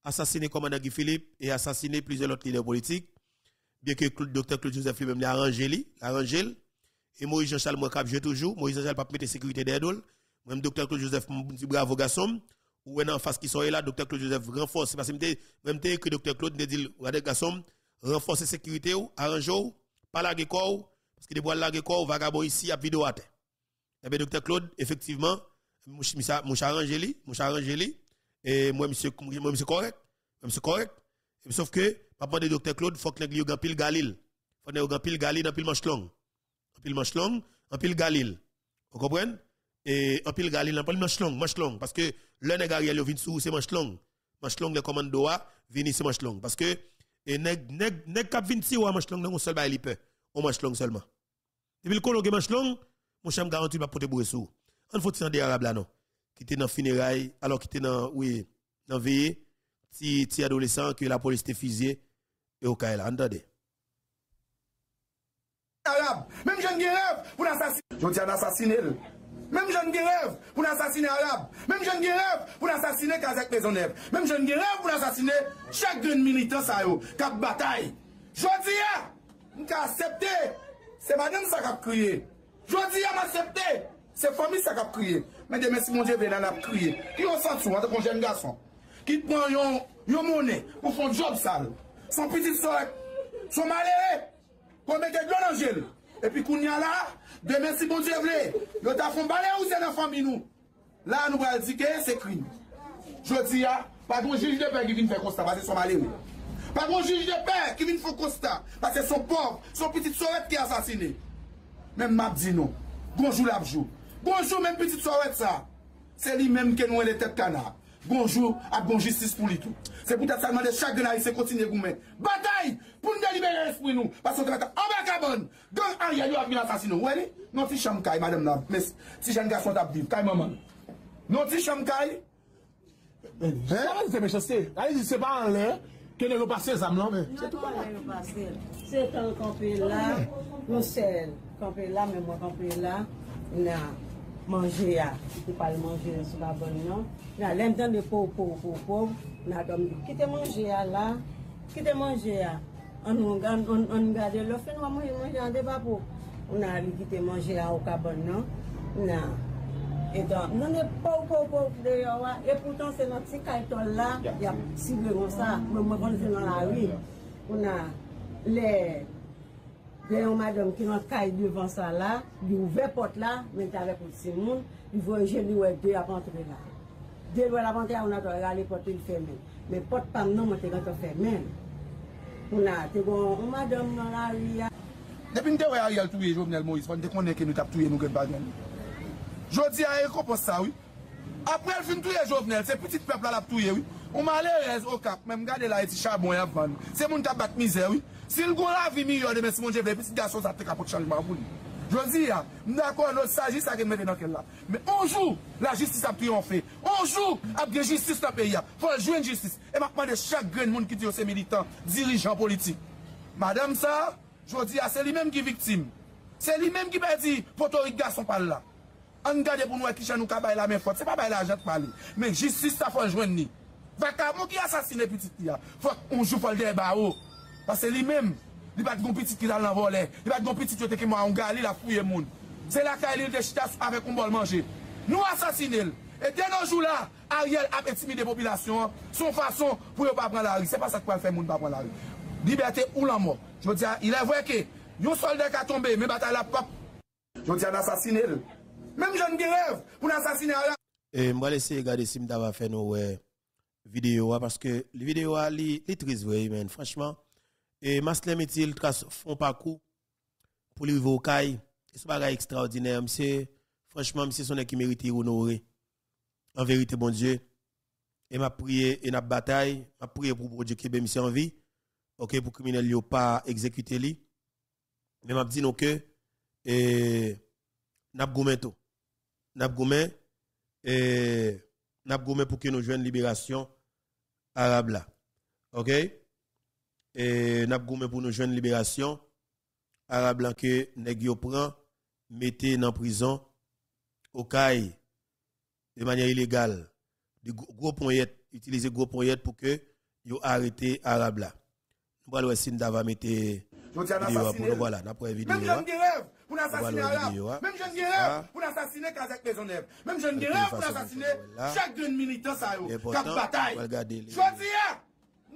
assassiner commandant Guy Philippe et assassiner plusieurs autres leaders politiques. Bien que le docteur Claude Joseph lui-même l'a arrangé, arrangé. Et Moïse Jean-Charles moi cap toujours, Moïse Jean-Charles pas mettre sécurité d'Edol. Même docteur Claude Joseph bravo garçon. Ou en face qui sont là, docteur Claude Joseph renforce parce que même que docteur Claude me dit regardez renforcer sécurité ou arranger ou pas la corps parce que des bois la corps vagabond ici à vidéo à terre. Eh bien docteur Claude effectivement mon cher arrangé mon cher arrangé et moi monsieur moi monsieur correct, monsieur correct. Sauf que papa de docteur Claude faut que nèg pile galil. Faut nèg pile galil dans pile manche long. En pile manche long, en pile galil. Vous comprenez? Et en pile galil, en pile manche long, manche long parce que le nèg Ariel vinn sous c'est manche long. Manche long le commando a vini c'est manche parce que Et nèg nèg nèg kap vin si ou manche long nan on seul bay li pe. On manche long seulement. Depuis le colon manche long, mon cham garanti pas porter bourré sou. On faut tirer arabe là non. Qui était dans funérailles alors qui était dans oui, dans veillée ti ti adolescent que la police était fusillé et au cas là entendez. Arabe, même jeune guerre pour l'assassiner. Je dis assassiner. Même jeune rêve pour assassiner Arabe. Même jeune rêve pour assassiner Kazak Maisonneuve. Même jeune rêve pour assassiner chaque jeune militant ça yo, cap bataille. Je dis, je accepté. C'est madame ça qui a crié. Je dis, je accepté. C'est famille ça qui a crié. Mais demain, si mon Dieu vient, a crié. Qui ont senti, en tant que jeune garçon, qui prend yon monnaie pour un job sale. Son petit soeur, son malheureux, qu'on mette de dans Et puis, qu'on y a là, Demen si bon diye vle, yo ta fon bale ou se nan fami nou. La nou bral di ke, se krim. Jodi ya, pa kon juj de pe ki vin fè konsta, pa se son bale ou. Pa kon juj de pe ki vin fè konsta, pa se son pov, son pitit soret ki asasine. Men map di nou, gonjou labjou. Gonjou men pitit soret sa. Se li men ke nou e le tet kanak. bonjou ak bon jistis pou li tou. Se pou tèt salman de chak gen a yi se kontinye goumen. Batay pou nou delibere espri nou. Pason tèt an bè kabon. Gang an yalou ak bin asasino. Wè li? Non ti chanm kay madèm nan. Mes ti jen gason tap div. Kay maman. Non ti chanm kay. Aè di se mechastè. Aè di se pa an lè. Kè ne repase zam lan men. Non, non, ne repase. Se tan kampè la. Non sel. Kampè la, men mwen kampè la. Nan. manje ya. Ki pal manje sou la bon nan. Nan lem dan de pou pou pou pou. Nan dom di kite manje ya la. Kite manje ya. An nou gade lo fen waman yon manje an de ba pou. Nan li kite manje ya ou ka bon nan. Nan. E don, nou ne pou pou pou de yo wa. E poutan se nan ti kaiton la. Ya si vle kon sa. Mwen mwen kon se nan la wi. Ou nan le... Le yon madame ki nan kay devan sa la, li ouve pot la, men ta repot si moun, li vwe jeni wè e de apantre la. De wè l'apantre la, ou nan to gale pot li femen. Men pot pam nan, mwen te gantan femen. Ou nan, te gwen, ou madame nan la ria. Depi nou te wè a rial touye Jovenel Moïse, pan te konen ke nou tap touye nou gen bagan. Jodi a yon kompos sa wè. Apre el fin touye Jovenel, se petit pepl al ap touye wè. Ou man le rez okap, men m gade la eti chabon yav van. Se moun tap bat mizè wè. Sil goun la vi mi yo de men si moun je vle, piti gason sa te kapot chanjman moun. Jodi ya, mdakon nou sa jis sa gen mwen denanke la. Men onjou, la jistis ap triyonfe. Onjou, ap gen jistis la peyi ya. Fol jwen jistis. E makman de chak gren moun ki tiyo se militant, dirijan politik. Madame sa, jodi ya, se li menm ki viktim. Se li menm ki pe di, potorik gason pal la. An gade pou nou ekishan nou ka bay la men fote. Se pa bay la jat pali. Men jistis sa fol jwen ni. Vaka moun ki asasine piti ya. Fok onjou fol den ba ou. Pase li menm, li bat goun pitit ki dal nan volè, li bat goun pitit yo teke mwa an gali la fouye moun. Se la ka elil de chitas avek un bol manje. Nou asasinil, et den anjou la, Ariel ap etimide popilasyon, son fason pou yo pa pran la ri. Se pa sa kwa l fè moun pa pran la ri. Liberté ou la mort. Je di a, il avwe ke, yon soldat ka tombe, men batay la pap. Je di a, nasasinil. Mem jen gen rev pou nasasine a la. E mwa lese gade si mda va fè nou we videyo a, paske videyo a li, li triz vwe men, franchman, et Maslem il trace font parcours pour les au caille c'est pas extraordinaire c'est franchement c'est son qui mérite honorer en vérité bon Dieu. Et m'a prié et n'a bataille. M'a prié pour Dieu qui ben en vie. OK pour criminel yo pas exécuter li mais m'a dit non que et n'a goumé tout. N'a goumé et n'a goumé pour que nous joignent libération arabe là. OK? Et n'a goumé pour nous joindre libération. Arabe là que nèg yo prend mettez dans prison au caille de manière illégale. De gros poignet utiliser gros poignet pour que yo arrêté arabe là. Nous allons mettre vidéo voilà pas vidéo. pour assassiner Arabe. Même jeune rêve pour assassiner Kazak Maisonneuve. Même jeune rêve pour assassiner chaque jeune militant ça yo. Cap bataille.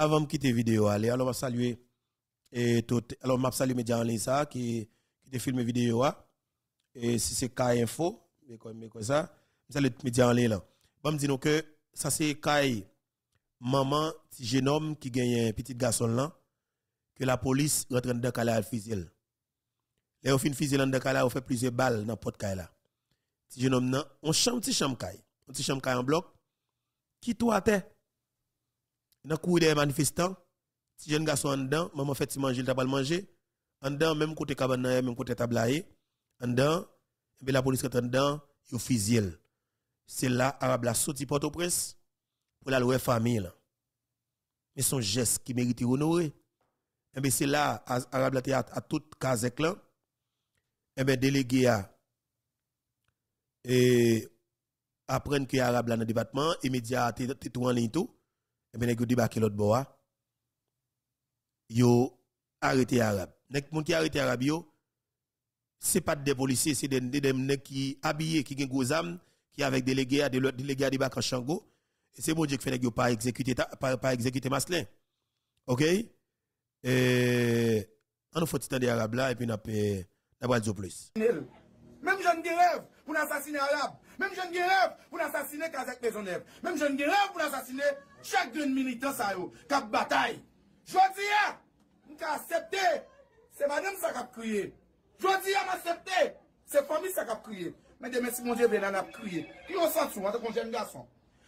Avant de quitter la vidéo, allez, alors, on va saluer et tout, alors, m'a saluer média en ligne qui, qui te filme vidéo, hein. et si c'est K Info, mais comme, mais comme ça, je salue média en ligne là. Bon, me nous que ça c'est K maman, petit jeune homme qui gagne un petit garçon là, que la police rentre dans à fusil. Là, on fait une fusil dans le on fait plusieurs balles dans porte là. Petit jeune homme là, on chambre, petit chambre caille, un petit chambre caille en bloc, qui toi à terre dans cour des manifestants, si jeune garçon en dedans, maman fait manger, il t'a pas le manger. En dedans, même côté cabane, même côté tablaye, en dedans, et bien la police est en dedans, il fusil. C'est là, Arabe la sorti Port-au-Prince pour la loi famille. Mais son geste qui mérite honorer. Et bien c'est là, Arabe la théâtre à toute Kazek là, et bien délégué à, et apprendre que Arabe là dans le département, immédiat, t'es tout en ligne tout et bien nèg débarqué l'autre bois yo arrêté arabe nèg moun qui arrêté arabe yo c'est pas des policiers c'est des des nèg qui habillés qui gen gros armes qui avec délégué à des délégué à débarquer en Chango et c'est bon Dieu qui fait nèg yo pas exécuter pas pas exécuter Maslin. OK? Et on faut tendre arabe là et puis n'a pas n'a pas plus. Même jeune qui rêve pour assassiner Arabe. Même jeune rêve pour assassiner Kazak Maisonneuve. Même jeune rêve pour assassiner chaque jeune militant ça yo, cap bataille. Je Jodi a, m'ka accepter. C'est madame ça cap crier. dis, a m'accepter. C'est famille ça cap crier. Mais demain si mon Dieu veut n'a crier. Qui on sent sous en tant que jeune garçon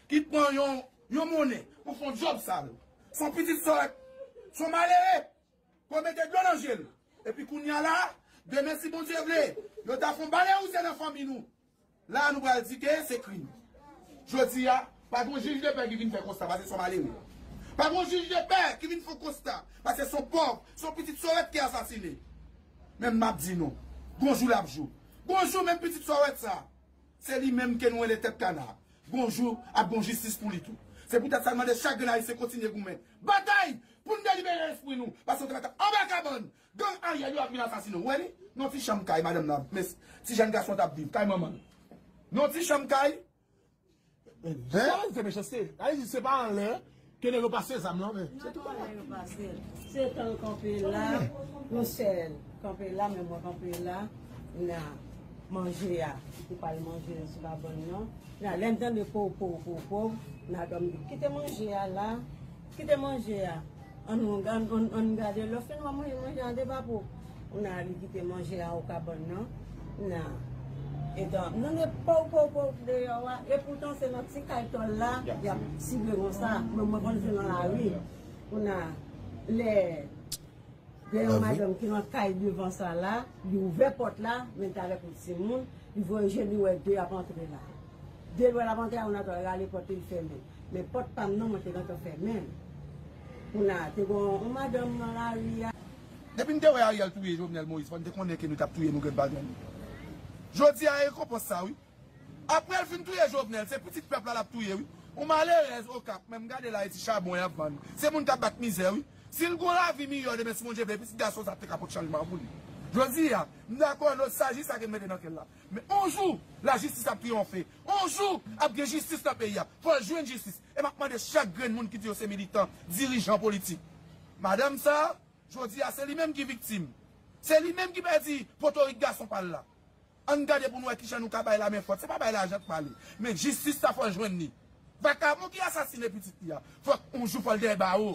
qui prend yon yon monnaie pour son job ça. Son petit soeur, son malheureux pour mettre de e l'angèle. Et puis qu'on y a là, demain si bon Dieu veut, yo t'a font balai ou c'est la famille nous. La nou pral di ke se krim. Jodi ya, pa kon juj de pe ki vin fè konsta, pa se son malè ou. Pa kon juj de pe ki vin fè konsta, pa se son pov, son pitit soret ki asasine. Men map di nou, gonjou labjou. Gonjou men pitit soret sa. Se li menm ke nou e le tep kanar. Gonjou ap bon justice pou li tou. Se pou ta salman de chak gen a yi se kontinye goumen. Batay pou nou delibere espri nou. Pasan te kata anbe kabon. Gan an yayou ap min asasino. Wè li? Non ti chanm kay madame nan. Mes ti jen gason tap div. Kay maman. Non ti chanm kay? Mwen se mwen se pa an lè, ke ne repase zam lan men. Se tou pa an repase. Se tan kampe la, nou sel. Kampe la, men mwen kampe la, nan manje ya. Ti pal manje ya sou bon, non? la bon nan. Nan lèm tan de pou pou pou pou, nan dom di. Kite manje ya la, kite manje ya. An nou gade lò, fin mwen manje an de ba pou. Nan li kite manje ya ou ka bon nan, nan. etan nan e pou pou pou de yo wa e poutan se nan ti kayton la ya si beyon sa mwen mwen kon se nan la wi, pou nan le de yon madame ki nan kay devan sa la li ouve pot la men ta pou si moun li vwe geni wè de apantre la de wè apantre la ou nan to gale pot il fè men pot pam nan mwen te gantan fè Pou nan te kon, ou madame nan la wi ya Depi nte wè a yal touye Jovenel Moïse, fon te konen ke nou tap touye nou gen bagan. Jodi a yon kompos sa wè. el fin touye Jovenel, se petit pepl al ap touye wè. Ou male rez o kap, men mgade la eti chabon yon van. Se moun kap bat mizè wè. Si l goun la vi mi yon de men si moun jebe, piti gaso sa te kapot chanjman pou. Jodi a, mda kon nou sa jis gen emede nan kel la. Men onjou, la jistis ap triyonfe. Onjou, ap gen jistis nan peyi ya. Fol jwen jistis. E makman de chak gren moun ki diyo se militant, dirijan politik. Madame sa, jodi a, se li menm ki viktim. Se li menm ki pe di, potorik gason pal la. An gade pou nou e kishan nou ka bay la men fote. Se pa bay la jet pali. Men jistis ta fol jwen ni. Vaka, moun ki asasine pitit ki ya. Fok, on jou fol de ba ou.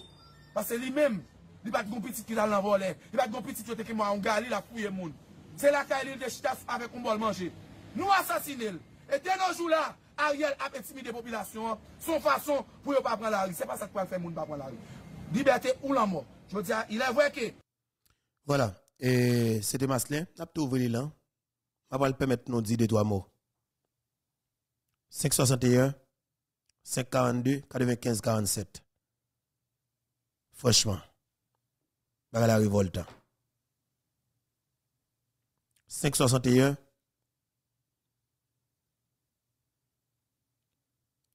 Pase li menm, li bat goun pitit ki dal nan vole. Li bat goun pitit yote ki mwa, on gali la fouye moun. Se la ka li de chitas avek on bol manje. Nou asasine l. E den anjou la, a riel ap etimi de popilasyon. Son fason pou yo pa pran la ri. Se pa sa kwa fè moun pa pran la ri. Liberté ou la mort. Je veux dire, il est vrai que. Voilà. Et c'était Maslin. N'a pas ouvert là. On va le permettre de nous dire deux trois mots. 561 542 95 47. Franchement. Par la révolte. 561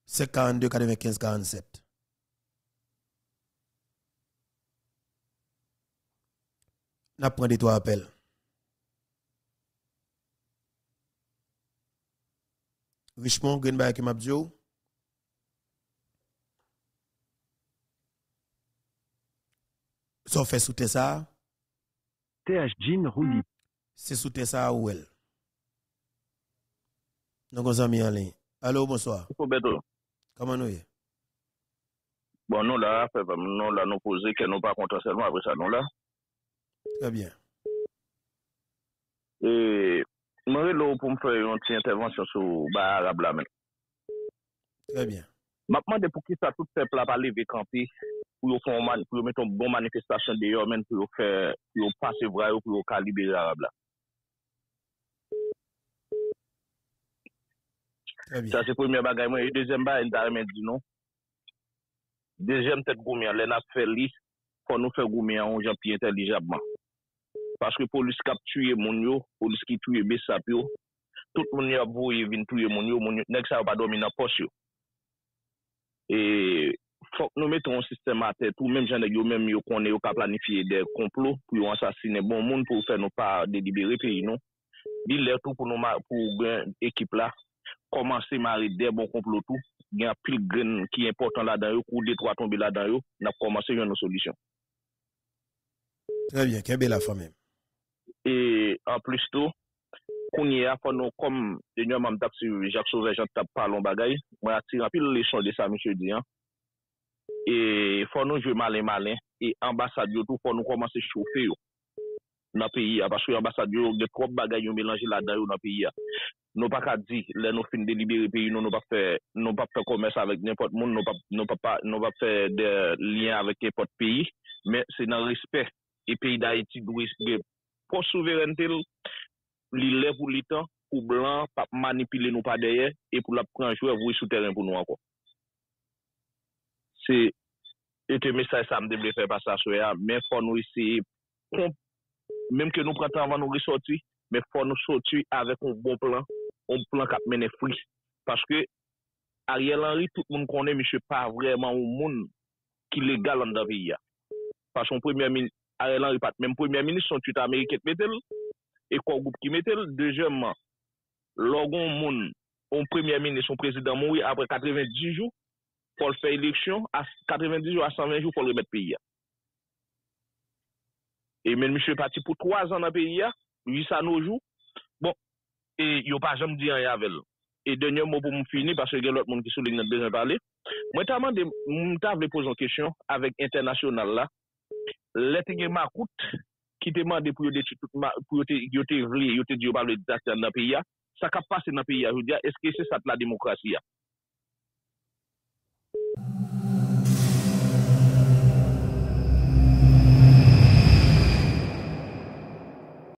542 95 47. n'a pris des trois appels. Richemont, Greenback qui m'a dit. Ça fait sous ça. TH Jean Rouli. C'est sous ça ou elle. Nous avons amis en ligne. Allô, bonsoir. Comment nous est? Bon, nous là, nous là, nous poser que nous pas contre seulement après ça, nous là. Très bien. Et Mwen re lou pou m fè yon ti intervensyon sou ba Arab la men. Trè bien. Mapman de pou ki sa tout pepl ap aleve kampi pou yo fon man, pou yo meton bon manifestasyon de yo men pou yo fè, pou yo pase vra yo pou yo kalibere Arab la. Trè bien. Sa se premier bagay mwen, e dezem ba en darmen di nou. Dezem tet goumyan, lè nap fè li, kon nou fè goumyan, on jan pi entelijabman. Paske polis kap tuye moun yo, polis ki tuye besap yo, tout moun yo voye vin tuye moun yo, moun yo, nek sa yo pa domi nan pos yo. E fok nou meton sistem a tet, ou menm jan dek yo menm yo konen yo ka planifiye de komplo, pou yo ansasine bon moun pou fè nou pa delibere peyi nou. Bil lè tou pou nou ma, pou gen ekip la, komanse mari de bon komplo tou, gen apil gen ki important la dan yo, kou detwa tombe la dan yo, nap komanse yon nou solisyon. Très bien, kebe la fwa menm. E an plus tou, kounye a fon nou kom denyo mam tap si Jacques Sauveur jan tap palon bagay, mwen atir an pil lechon de sa monsye di an. E fon nou jwe malen malen, e ambasad yo tou fon nou komanse choufe yo nan peyi ya. Paswe ambasad yo de trop bagay yo melange la dayo nan peyi ya. Nou pa ka di, le nou fin delibere peyi nou, nou pa fe, nou pa fe komers avèk nèpot moun, nou pa, nou pa, pa, nou pa fe de liyan avèk nèpot peyi, men se nan respect e peyi da eti dwe kon souverente li le pou li tan, pou blan pa manipile nou pa deye, e pou la pranjou avou sou teren pou nou anko. Se, ete mesay sa mde ble fè pasaswe a, men fò nou isi, menm ke nou pratan avan nou risoti, men fò nou soti avèk un bon plan, un plan kap mene fri. Paske, Ariel Henry, tout moun konen, mi se pa vreman ou moun ki legal an da vi ya. Pason premier ministre, Ariel Henry pat menm premier ministre son tuta Ameriket metel, e kwa goup ki metel. Dejemman, logon moun, on premier ministre, son prezident moun, apre 90 jou, pou l fè eleksyon, 90 jou a 120 jou pou l remet peyi ya. E men msye pati pou 3 an nan peyi ya, 8 an nou jou, bon, e yo pa jom di an yavel. E denye mou pou moun fini, paswe gen lot moun ki sou lig nan dejen pale, mwen ta man de, mwen ta vle pozon kesyon avèk internasyonal la, lete gen makout ki te mande pou yo deti pou yo te, yo te vle, yo te diyo pa l'editasyon nan peyi ya, sa ka pase nan peyi ya, yo diya, eske se sa te la demokrasi ya.